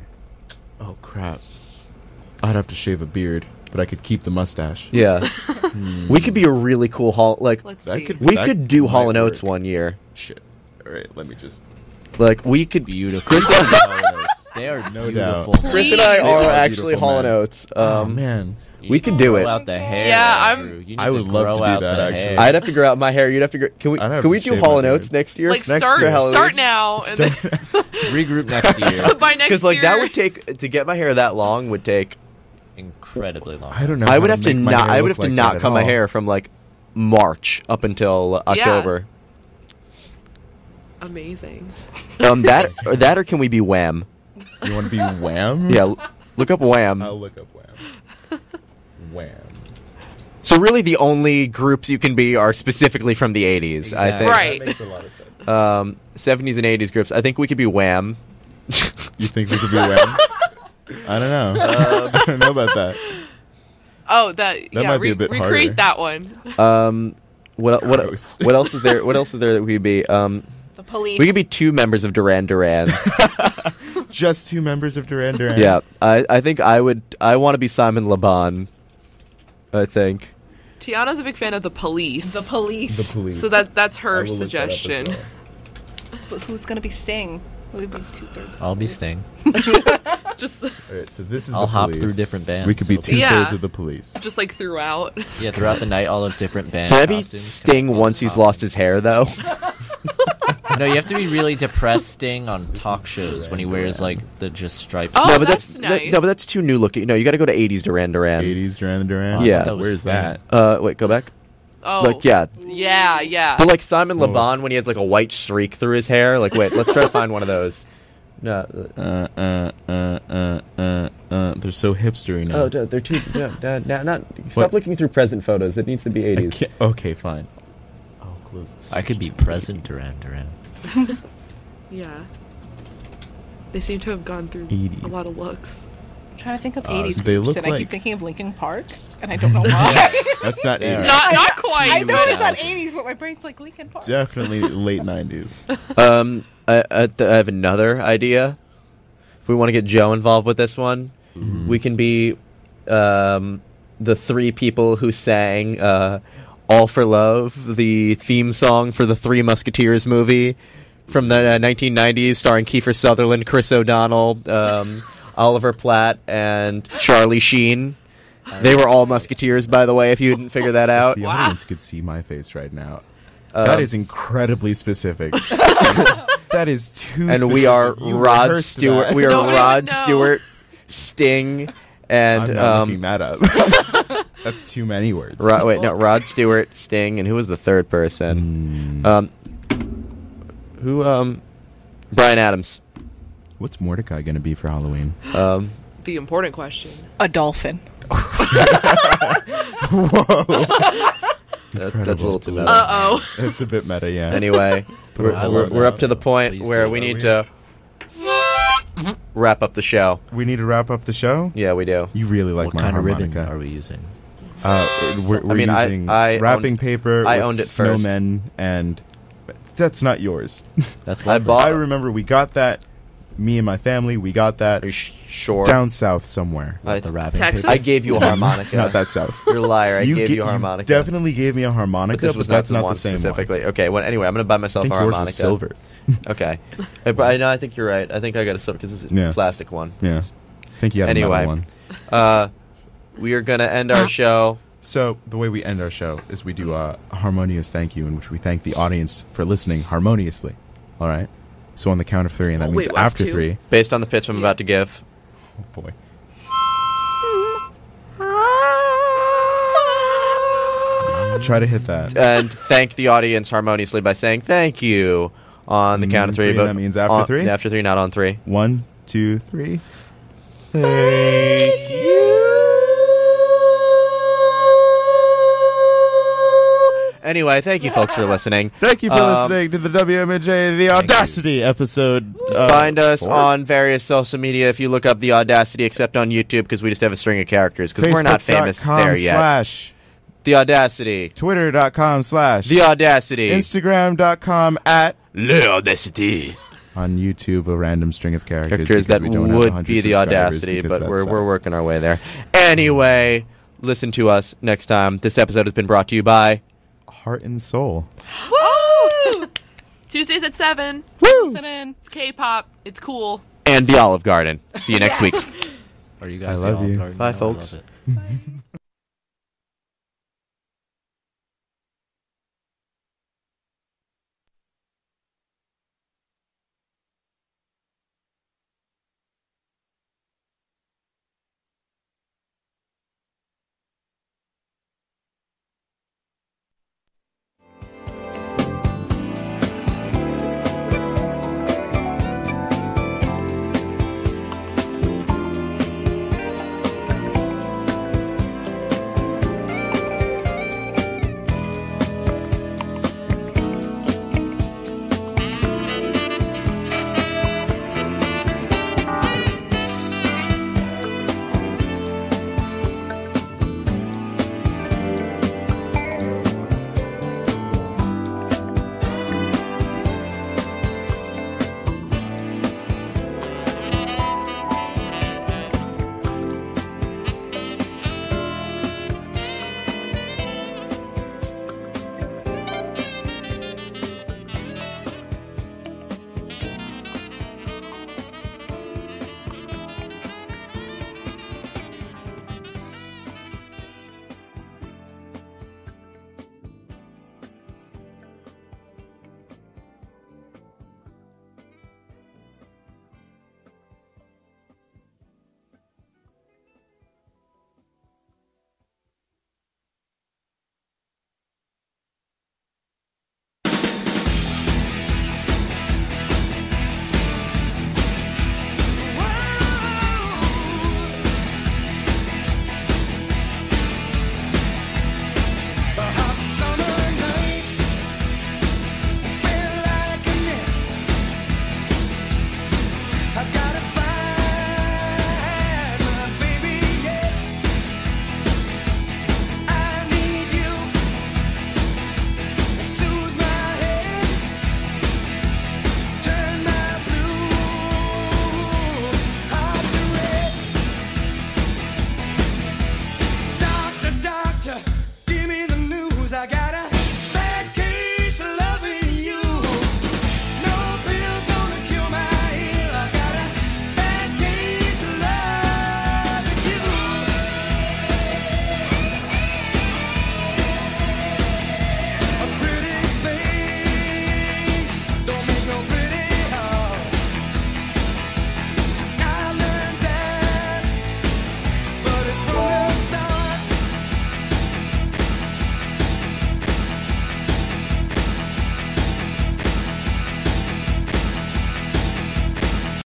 Oh crap! I'd have to shave a beard, but I could keep the mustache. yeah, we could be a really cool Hall. Like Let's That see. could- we that could do might Hall and Oates work. one year. Shit. All right, let me just. Like we could. Beautiful. Chris and, They are No beautiful. doubt. Chris and I Please. are are actually beautiful Hall and men. Oates. oh Um, man, You We could do grow it. out the hair. Yeah, I'm- You need I to would love grow to do out that, the actually. hair. I'd have to grow out my hair. You'd have to. Grow, can we? Can we do shave Hall and beard. Oates next year? like next start for Halloween? start now and then regroup next year. by next year, Because like that would take to get my hair that long would take. Incredibly long. I don't know. I would have to not. I would look have to like not cut my hair from like March up until Yeah. October. amazing. Um, that or that or can we be Wham? You want to be Wham? Yeah, look up Wham. I'll look up Wham. Wham. So really, the only groups you can be are specifically from the '80s. I think. Right. That makes a lot of sense. Um, '70s and '80s groups. I think we could be Wham. You think we could be Wham? I don't know. I don't know about that. Oh, that, That yeah. might be re- a bit recreate harder. that one. Um, what what Gross. what else is there? What else is there that we could be? Um, The police. we could be two members of Duran Duran. Just two members of Duran Duran. Yeah, I, I think I would. I want to be Simon Le Bon. I think. Tiana's a big fan of the police. The police. The police. so that that's her will look that suggestion. well. But who's gonna be Sting? Will it be two thirds? I'll be Sting. Just All right, so this is I'll the hop police. through different bands, We could be so- two thirds Yeah. of the police. just like throughout. Yeah, throughout the night, all of different bands. Can I be Sting once he's lost his hair though? No, you have to be really depressed Sting on talk shows when he wears like the just stripes. Oh, no, but that's that- nice. no, but that's too new looking. No, you got to go to '80s Duran Duran. 80s Duran Duran. Oh, Yeah. that Where's that? Uh, wait, go back. Oh, Look, yeah, yeah, yeah. but like Simon Oh. Le Bon when he has like a white streak through his hair. Like, wait, let's try to find one of those. No. uh, Uh, uh, uh, uh, uh, uh. They're so hipstery now. Oh, they're too. No, no, no, not. What? Stop looking through present photos. It needs to be 80s. okay, fine. I'll close the I could be present Duran Duran. yeah. They seem to have gone through 80s. a lot of looks. I'm trying to think of Uh, 80s they groups, look and I keep thinking of Linkin Park, and I don't know why. That's not 80s. Not not quite. I know but- it's not 80s, but my brain's like Linkin Park. Definitely late 90s. Um, I, I, th- I have another idea. If we want to get Joe involved with this one, we can be um, the three people who sang uh, "All for Love," the theme song for the Three Musketeers movie from the uh, 1990s, starring Kiefer Sutherland, Chris O'Donnell, um, Oliver Platt, and Charlie Sheen. They were all Musketeers, by the way. If you didn't figure that out, The Wow. audience could see my face right now. Um, that is incredibly specific. that is too. and we are. You Rod Stewart. that. We are Don't Rod know. Stewart, Sting, and I'm not um, looking that up. That's too many words. Rod, wait, no, Rod Stewart, Sting, and who was the third person? Mm. Um, who? Um, Bryan Adams. What's Mordecai going to be for Halloween? Um, The important question. A dolphin. that, that's a little too meta. Uh oh. It's a bit meta, yeah. Anyway, we're, we're, we're up to the point where we need we? to wrap up the show. we need to wrap up the show. Yeah, we do. You really like what my kind of harmonica. ribbon are we using? Uh, we're we're I mean, using I wrapping owned- paper. I with owned it first. snowmen, and that's not yours. That's I lovely. bought- I remember we got that. Me and my family, we got that Are you sh- sure? down south somewhere. I, the wrapping Texas? paper. I gave you a harmonica. Not that south. You're a liar. I gave gi- you a harmonica. definitely gave me a harmonica, But this was not that's the not one the same specifically. one. Okay. Well, anyway, I'm gonna buy myself I think a yours harmonica. was silver. Okay. Uh, but I, no, I think you're right. I think I got a silver because it's a Yeah. plastic one. Yeah, I think you had Anyway. another one. Uh, we are gonna end our show. So the way we end our show is we do a harmonious thank you, in which we thank the audience for listening harmoniously. All right. So on the count of three, and that Oh, means wait, after two? three. Based on the pitch I'm about to give. Oh boy. Try to hit that. and thank the audience harmoniously by saying thank you on the Mm, count of three. three, but that means after on- three? After three, not on three. One, two, three. Thank you. Anyway, thank you folks for listening. Thank you for Um, listening to the WMJ The. Oddacity episode. uh, Find us four? on various social media if you look up the Oddacity, except on YouTube because we just have a string of characters because we're not famous Facebook.com there yet. Slash The Oddacity. Twitter.com slash The Oddacity. Instagram.com at Le Oddacity. on YouTube a random string of characters, Characters because that we don't have would 100 be the subscribers Oddacity, because but that we're, we're sucks. working our way there. Anyway, listen to us next time. This episode has been brought to you by. Heart and Seoul. Woo! Tuesdays at seven. Listen in. It's K-pop. It's cool. And the Olive Garden. See you next week. Are you guys I the love you. Garden? Bye, I love folks. it.